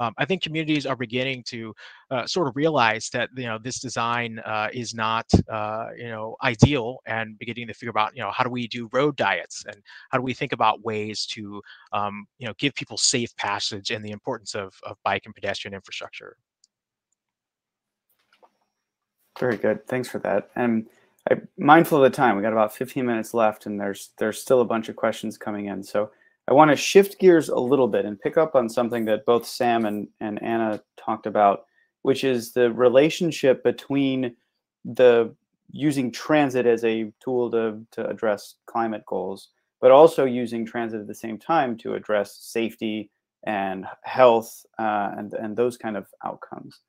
um, I think communities are beginning to uh, sort of realize that you know this design uh, is not uh, you know ideal, and beginning to figure out you know how do we do road diets and how do we think about ways to um, you know give people safe passage and the importance of, of bike and pedestrian infrastructure. Very good. Thanks for that. And I'm mindful of the time. We got about 15 minutes left, and there's there's still a bunch of questions coming in. So I want to shift gears a little bit and pick up on something that both Sam and, and Anna talked about, which is the relationship between the using transit as a tool to, to address climate goals, but also using transit at the same time to address safety and health uh, and, and those kind of outcomes.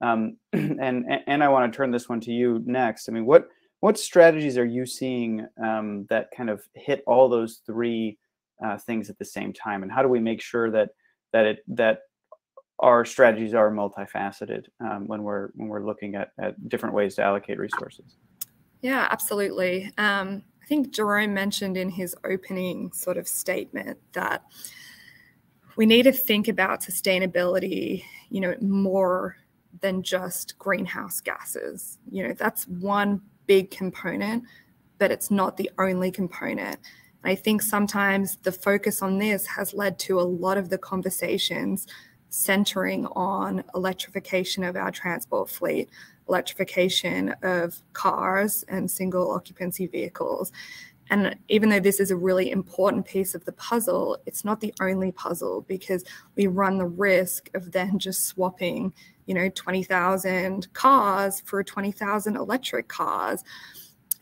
Um, <clears throat> and, and I want to turn this one to you next. I mean, what, what strategies are you seeing um, that kind of hit all those three uh, things at the same time and how do we make sure that that it that our strategies are multifaceted um, when we're when we're looking at, at different ways to allocate resources? Yeah absolutely. Um, i think jerome mentioned in his opening sort of statement that we need to think about sustainability you know more than just greenhouse gases. You know that's one big component but it's not the only component I think sometimes the focus on this has led to a lot of the conversations centering on electrification of our transport fleet, electrification of cars and single occupancy vehicles. And even though this is a really important piece of the puzzle, it's not the only puzzle because we run the risk of then just swapping, you know, 20,000 cars for 20,000 electric cars.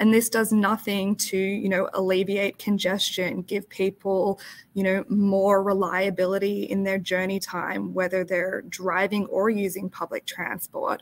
And this does nothing to, you know, alleviate congestion, give people, you know, more reliability in their journey time, whether they're driving or using public transport.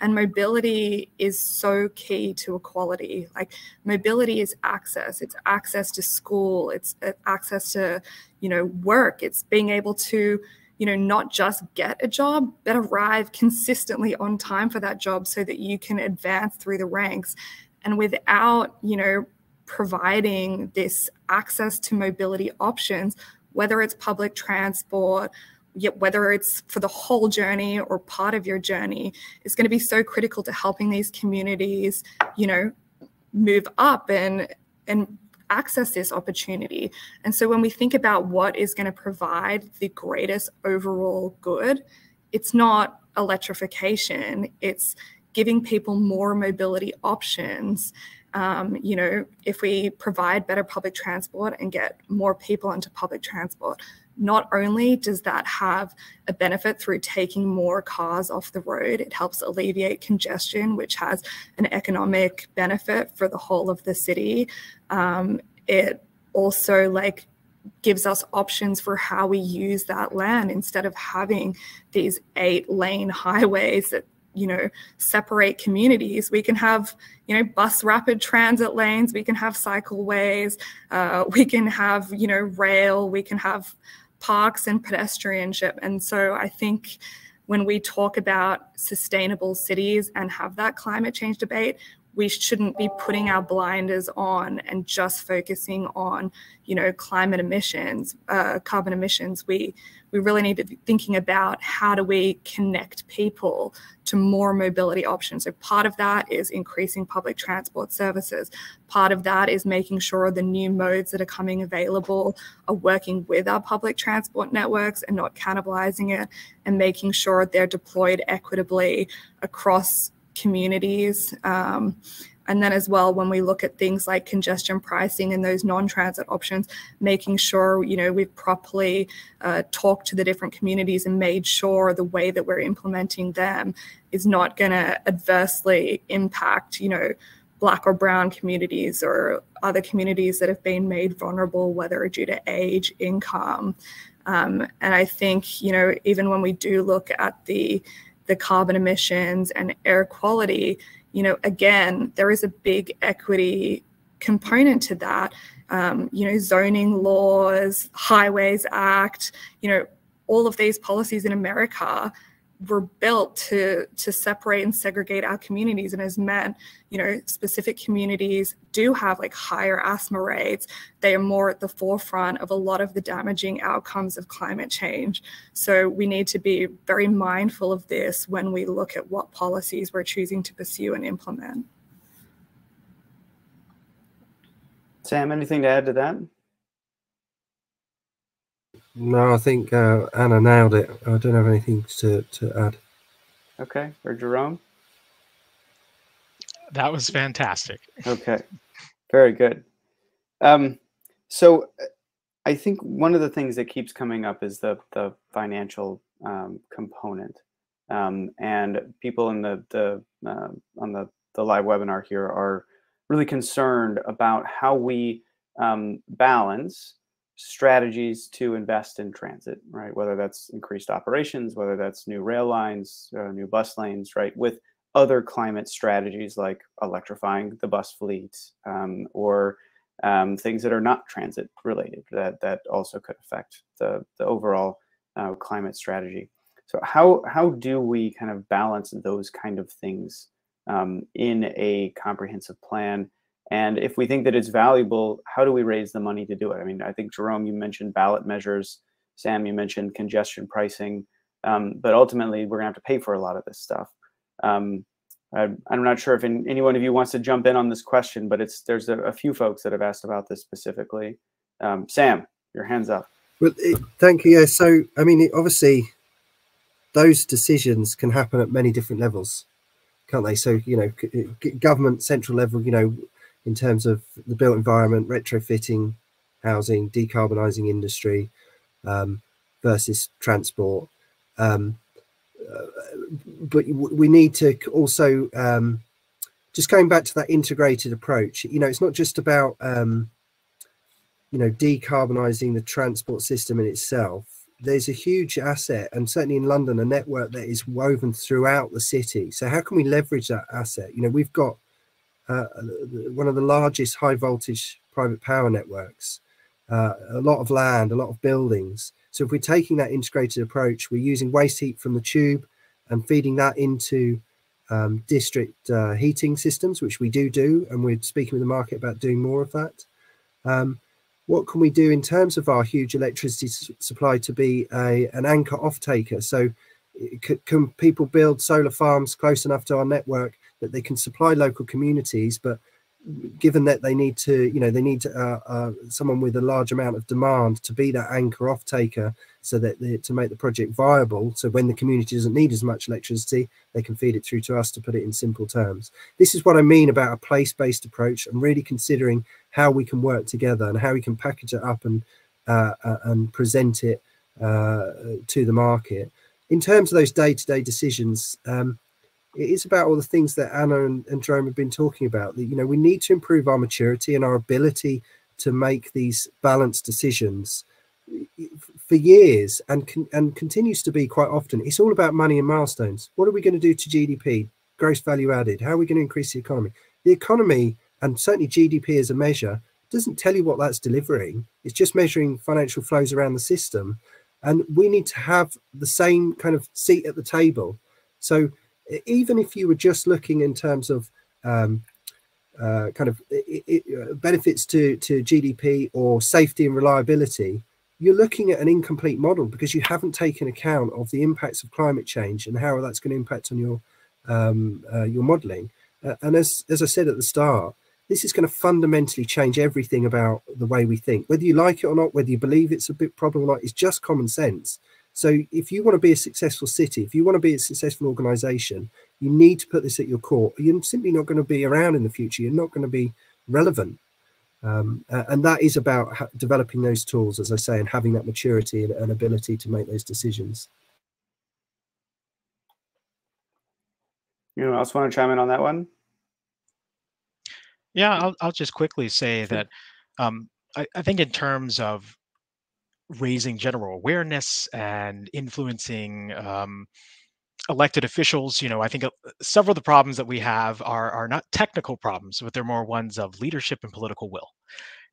And mobility is so key to equality. Like mobility is access. It's access to school. It's uh, access to, you know, work. It's being able to, you know, not just get a job, but arrive consistently on time for that job so that you can advance through the ranks. And without, you know, providing this access to mobility options, whether it's public transport, yet whether it's for the whole journey or part of your journey, is going to be so critical to helping these communities, you know, move up and and access this opportunity. And so when we think about what is going to provide the greatest overall good, it's not electrification, it's giving people more mobility options. Um, you know, if we provide better public transport and get more people into public transport, not only does that have a benefit through taking more cars off the road, it helps alleviate congestion, which has an economic benefit for the whole of the city. Um, it also like gives us options for how we use that land instead of having these eight lane <laughs> highways that you know separate communities. We can have you know bus rapid transit lanes. We can have cycleways. Uh, we can have you know rail. We can have parks and pedestrianship. And so I think when we talk about sustainable cities and have that climate change debate, we shouldn't be putting our blinders on and just focusing on you know climate emissions uh, carbon emissions. We we really need to be thinking about how do we connect people to more mobility options. So part of that is increasing public transport services. Part of that is making sure the new modes that are coming available are working with our public transport networks and not cannibalizing it and making sure they're deployed equitably across communities. Um, and then as well, when we look at things like congestion pricing and those non-transit options, making sure, you know, we've properly uh, talked to the different communities and made sure the way that we're implementing them is not going to adversely impact, you know, black or brown communities or other communities that have been made vulnerable, whether due to age, income. Um, and I think, you know, even when we do look at the the carbon emissions and air quality, you know, again, there is a big equity component to that. Um, you know, zoning laws, Highways Act, you know, all of these policies in America were built to to separate and segregate our communities. And has meant you know specific communities do have like higher asthma rates. They are more at the forefront of a lot of the damaging outcomes of climate change. So we need to be very mindful of this when we look at what policies we're choosing to pursue and implement. Sam anything to add to that no, I think uh, Anna nailed it. I don't have anything to, to add. Okay, or Jerome? That was fantastic. Okay, very good. Um, so I think one of the things that keeps coming up is the the financial um, component, um, and people in the the uh, on the the live webinar here are really concerned about how we um, balance strategies to invest in transit, right? Whether that's increased operations, whether that's new rail lines, uh, new bus lanes, right? With other climate strategies like electrifying the bus fleet um, or um, things that are not transit related that that also could affect the the overall uh, climate strategy. So how how do we kind of balance those kind of things um, in a comprehensive plan? And if we think that it's valuable, how do we raise the money to do it? I mean, I think Jerome, you mentioned ballot measures. Sam, you mentioned congestion pricing. Um, but ultimately, we're going to have to pay for a lot of this stuff. Um, I, am not sure if in, any one of you wants to jump in on this question, but it's there's a, a few folks that have asked about this specifically. Um, Sam, your hands up. Well, it, thank you. Yeah. So, I mean, it, obviously, those decisions can happen at many different levels can't they? So you know, government central level, you know, in terms of the built environment, retrofitting, housing, decarbonising industry um, versus transport. Um, uh, but we need to also um, just going back to that integrated approach. You know, it's not just about um, you know decarbonising the transport system in itself. There's a huge asset, and certainly in London, a network that is woven throughout the city. So how can we leverage that asset? You know, we've got uh, one of the largest high voltage private power networks, uh, a lot of land, a lot of buildings. So if we're taking that integrated approach, we're using waste heat from the tube and feeding that into um, district uh, heating systems, which we do do, and we're speaking with the market about doing more of that. Um, what can we do in terms of our huge electricity supply to be a, an anchor off taker? So can people build solar farms close enough to our network that they can supply local communities, but given that they need to, you know, they need uh, uh, someone with a large amount of demand to be that anchor off taker so that they, to make the project viable. So when the community doesn't need as much electricity, they can feed it through to us to put it in simple terms. This is what I mean about a place-based approach and really considering how we can work together and how we can package it up and uh, uh and present it uh, to the market. In terms of those day-to-day -day decisions, um, it is about all the things that Anna and, and Jerome have been talking about. That you know we need to improve our maturity and our ability to make these balanced decisions. For years and con and continues to be quite often, it's all about money and milestones. What are we going to do to GDP, gross value added? How are we going to increase the economy? The economy and certainly GDP as a measure doesn't tell you what that's delivering. It's just measuring financial flows around the system, and we need to have the same kind of seat at the table. So even if you were just looking in terms of um, uh, kind of it, it, benefits to, to GDP or safety and reliability, you're looking at an incomplete model because you haven't taken account of the impacts of climate change and how that's going to impact on your um, uh, your modeling. Uh, and as, as I said at the start, this is going to fundamentally change everything about the way we think. Whether you like it or not, whether you believe it's a big problem or not, it's just common sense. So if you want to be a successful city, if you want to be a successful organization, you need to put this at your core. You're simply not going to be around in the future. You're not going to be relevant. Um, and that is about developing those tools, as I say, and having that maturity and, and ability to make those decisions. You know, else want to chime in on that one? Yeah, I'll, I'll just quickly say that um, I, I, think in terms of raising general awareness and influencing um, elected officials. You know, I think uh, several of the problems that we have are are not technical problems, but they're more ones of leadership and political will.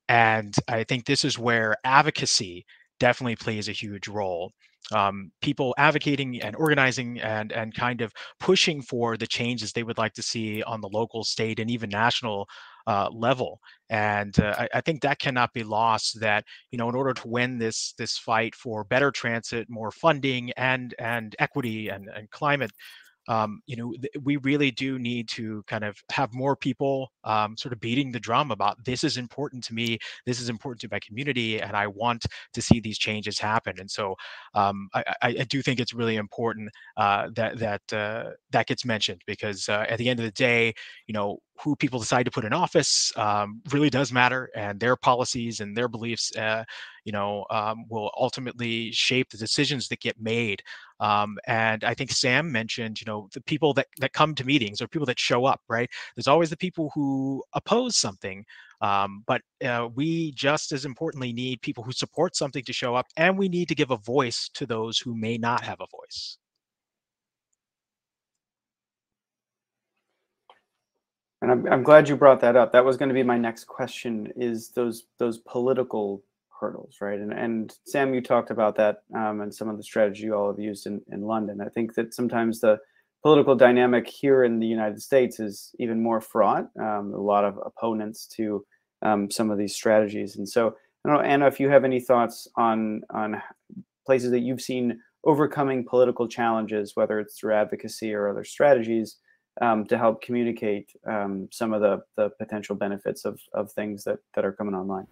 And I think this is where advocacy definitely plays a huge role. Um, people advocating and organizing and and kind of pushing for the changes they would like to see on the local, state, and even national uh, level. And uh, I, I, think that cannot be lost. That you know, in order to win this this fight for better transit, more funding, and and equity and, and climate um, you know, th- we really do need to kind of have more people um, sort of beating the drum about this is important to me, this is important to my community, and I want to see these changes happen. And so, um, I, I, do think it's really important uh, that that uh, that gets mentioned because uh, at the end of the day, you know, who people decide to put in office um, really does matter, and their policies and their beliefs, uh, you know, um, will ultimately shape the decisions that get made. Um, and I think Sam mentioned, you know, the people that that come to meetings or people that show up. Right? There's always the people who oppose something, um, but uh, we just as importantly need people who support something to show up, and we need to give a voice to those who may not have a voice. And I'm, I'm glad you brought that up. That was going to be my next question: is those those political hurdles, right? And and Sam, you talked about that um, and some of the strategy you all have used in in London. I think that sometimes the political dynamic here in the United States is even more fraught. Um, a lot of opponents to um, some of these strategies, and so I don't know, Anna, if you have any thoughts on on places that you've seen overcoming political challenges, whether it's through advocacy or other strategies um, to help communicate um, some of the, the potential benefits of, of things that, that are coming online?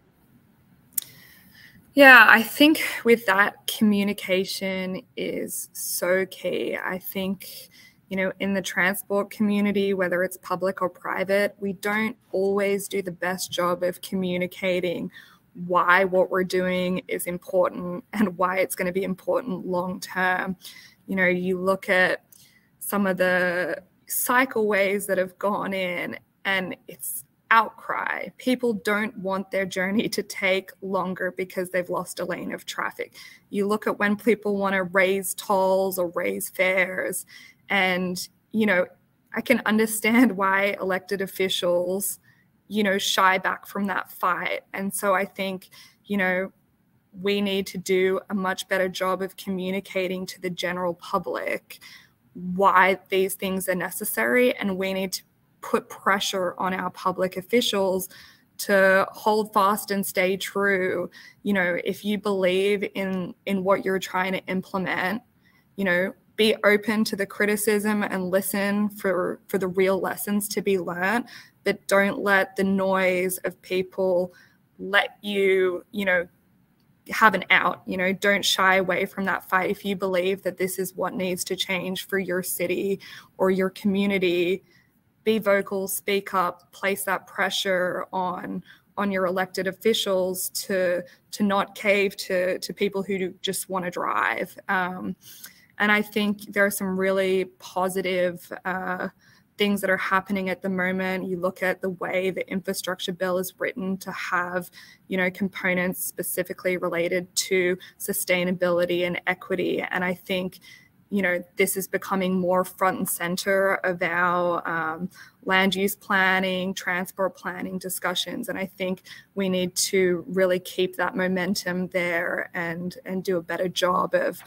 Yeah, I think with that, communication is so key. I think you know, in the transport community, whether it's public or private, we don't always do the best job of communicating why what we're doing is important and why it's going to be important long term. You know, you look at some of the cycleways that have gone in and it's outcry. People don't want their journey to take longer because they've lost a lane of traffic. You look at when people want to raise tolls or raise fares, and, you know, I can understand <laughs> why elected officials, you know, shy back from that fight. And so I think, you know, we need to do a much better job of communicating to the general public why these things are necessary and we need to put pressure on our public officials to hold fast and stay true. You know if you believe in in what you're trying to implement you know be open to the criticism and listen for for the real lessons to be learned but don't let the noise of people let you you know have an out you know don't shy away from that fight if you believe that this is what needs to change for your city or your community be vocal, speak up, place that pressure on on your elected officials to to not cave to to people who just want to drive. Um, and I think there are some really positive uh, things that are happening at the moment. You look at the way the infrastructure bill is written to have, you know, components specifically related to sustainability and equity. And I think you know, this is becoming more front and center of our um, land use planning, transport planning discussions. And I think we need to really keep that momentum there and, and do a better job of,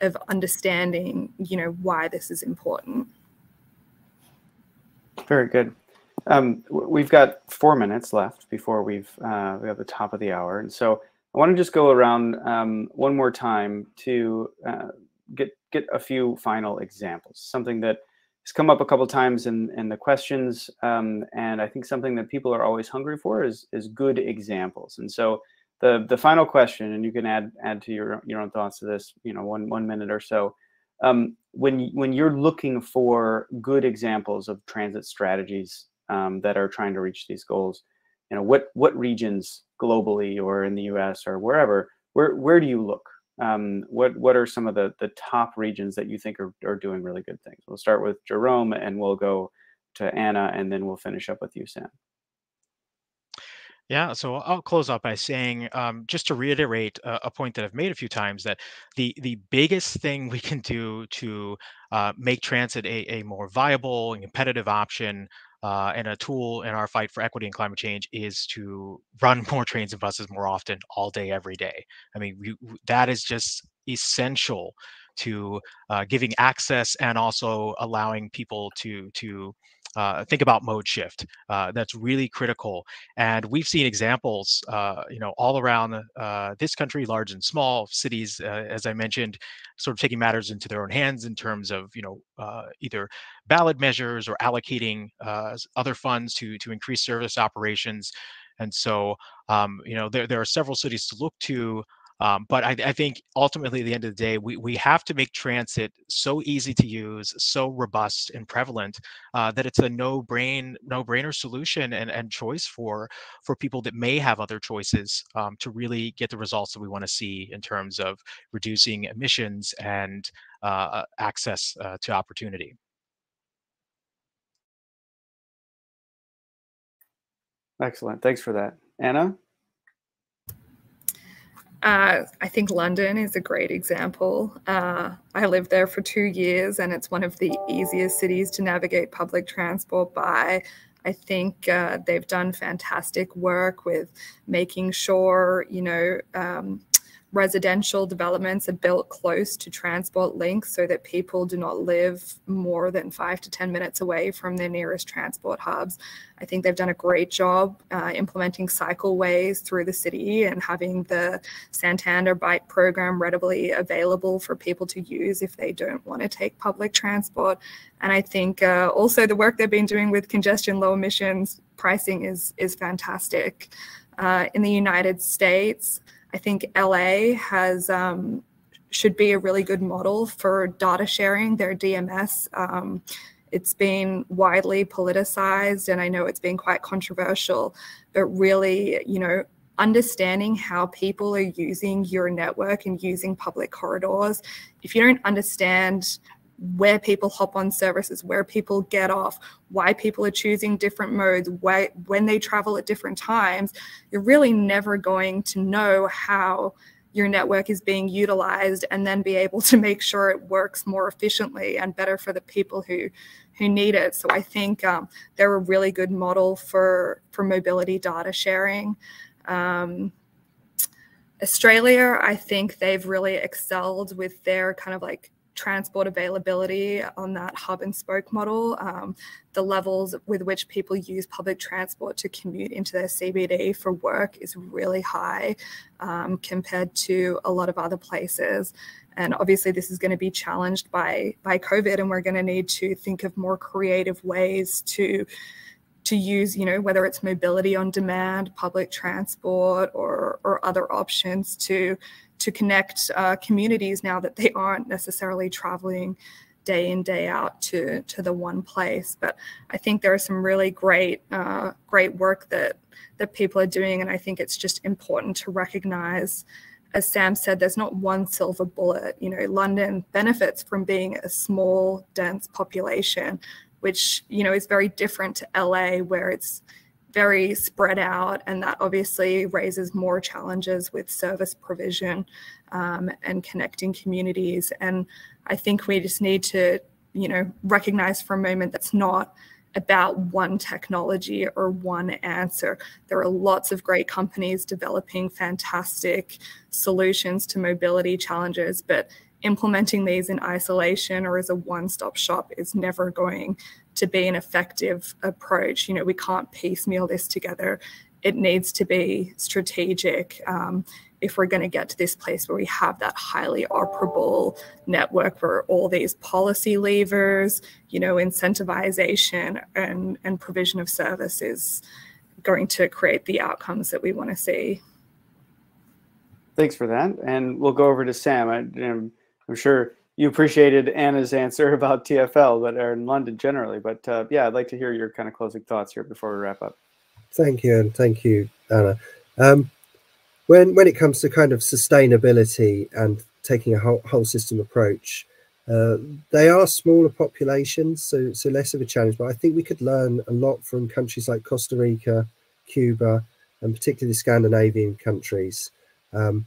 of understanding, you know, why this is important. Very good. Um, we've got four minutes left before we've uh, we have the top of the hour, and so I want to just go around um, one more time to uh, get get a few final examples. Something that has come up a couple times in in the questions, um, and I think something that people are always hungry for is is good examples. And so the the final question, and you can add add to your your own thoughts to this, you know, one one minute or so. Um, when when you're looking for good examples of transit strategies um, that are trying to reach these goals, you know, what what regions globally or in the U.S. or wherever, where where do you look? um, what what are some of the the top regions that you think are, are doing really good things? We'll start with Jerome, and we'll go to Anna, and then we'll finish up with you, Sam. Yeah, so I'll close out by saying, um, just to reiterate a, a, point that I've made a few times, that the the biggest thing <laughs> we can do to uh, make transit a, a more viable and competitive option uh, and a tool in our fight for equity and climate change is to run <laughs> more trains and buses more often, all day, every day. I mean, we, that is just essential to uh, giving access and also allowing people to to uh, think about mode shift. Uh, that's really critical. And we've seen examples, uh, you know, all around uh, this country, large and small cities, uh, as I mentioned, sort of taking matters into their own hands in terms of, you know, uh, either ballot measures or allocating other funds to to increase service operations. And so, um, you know, there, there are several cities to look to um, but I, I, think ultimately, at the end of the day, we, we have to make transit so easy to use, so robust and prevalent uh, that it's a no brain no brainer solution and, and choice for for people that may have other choices um, to really get the results that we want to see in terms of reducing emissions and uh, access uh, to opportunity. Excellent. Thanks for that, Anna. Uh, I think London is a great example. Uh, I lived there for two years, and it's one of the easiest cities to navigate public transport by. I think uh, they've done fantastic work with making sure, you know, um, residential developments are built close to transport links so that people do not live more than five to 10 minutes away from their nearest transport hubs. I think they've done a great job uh, implementing cycleways through the city and having the Santander bike program readily available for people to use if they don't want to take public transport. And I think uh, also the work they've been doing with congestion low emissions pricing is, is fantastic. Uh, in the United States, I think LA has um, should be a really good model for data sharing, their DMS. Um, it's been widely politicized and I know it's been quite controversial, but really, you know, understanding how people are using your network and using public corridors. If you don't understand where people hop on services, where people get off, why people are choosing different modes, why, when they travel at different times, you're really never going to know how your network is being utilized and then be able to <laughs> make sure it works more efficiently and better for the people who who need it. So I think um, they're a really good model for for mobility data sharing. Um, Australia, I think they've really excelled with their kind of like transport availability on that hub and spoke model, um, the levels with which people use public transport to commute into their CBD for work is really high um, compared to a lot of other places. And obviously, this is going to be challenged by by COVID, and we're going to need to think of more creative ways to to use, you know, whether it's mobility on demand, public transport, or or other options to to connect uh, communities now that they aren't necessarily traveling day in day out to to the one place. But i think there is some really great uh, great work that that people are doing and i think it's just important to recognize as sam said there's not one silver bullet. You know london benefits from being a small dense population which you know is very different to la where it's very spread out, and that obviously raises more challenges with service provision um, and connecting communities. And I think we just need to, you know, recognize for a moment that's not about one technology or one answer. There are lots of great companies developing fantastic solutions to mobility challenges, but implementing these in isolation or as a one stop shop is never going to be an effective approach. You know, we can't piecemeal this together. It needs to be strategic um, if we're going to get to this place where we have that highly operable network where all these policy levers, you know, incentivization and, and provision of service is going to create the outcomes that we want to see. Thanks for that. And we'll go over to Sam. I, I'm sure you appreciated Anna's answer <laughs> about TFL, but or in London generally. But uh, yeah, I'd like to hear your kind of closing thoughts here before we wrap up. Thank you, and thank you, Anna. Um, when when it comes to kind of sustainability and taking a whole, whole system approach, uh, they are smaller populations, so so less of a challenge. But I think we could learn a lot from countries like Costa Rica, Cuba, and particularly the Scandinavian countries. Um,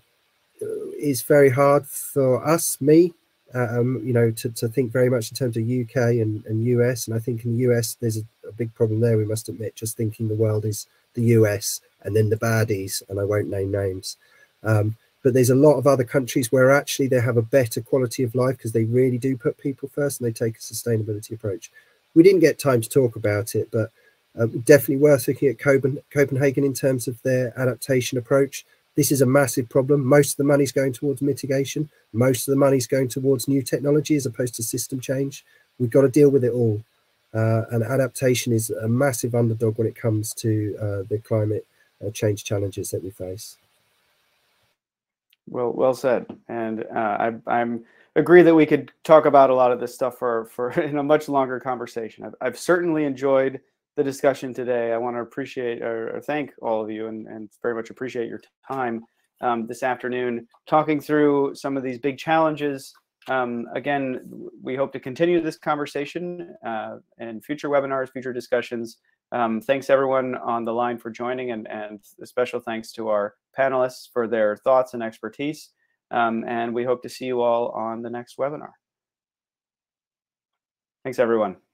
it's very hard for us, me, um, you know, to, to think very much in terms of UK and, and US. And I think in the US, there's a, a, big problem there, we must admit, just thinking the world is the US and then the baddies, and I won't name names. Um, but there's a lot of other countries where actually they have a better quality of life because they really do put people first and they take a sustainability approach. We didn't get time to talk about it, but uh, definitely worth looking at Copenhagen in terms of their adaptation approach. This is a massive problem. Most of the money is going towards mitigation. Most of the money is going towards new technology as opposed to system change. We've got to deal with it all. Uh, and adaptation is a massive underdog when it comes to uh, the climate uh, change challenges that we face. Well, well said. And uh, I, am agree that we could talk about a lot of this stuff for for <laughs> in a much longer conversation. I've, I've certainly enjoyed the discussion today. I want to appreciate or, thank all of you and, and very much appreciate your time um, this afternoon talking through some of these big challenges. Um, again, we hope to continue this conversation uh, in future webinars, future discussions. Um, thanks everyone on the line for joining and, and a special thanks to our panelists for their thoughts and expertise. Um, and we hope to see you all on the next webinar. Thanks everyone.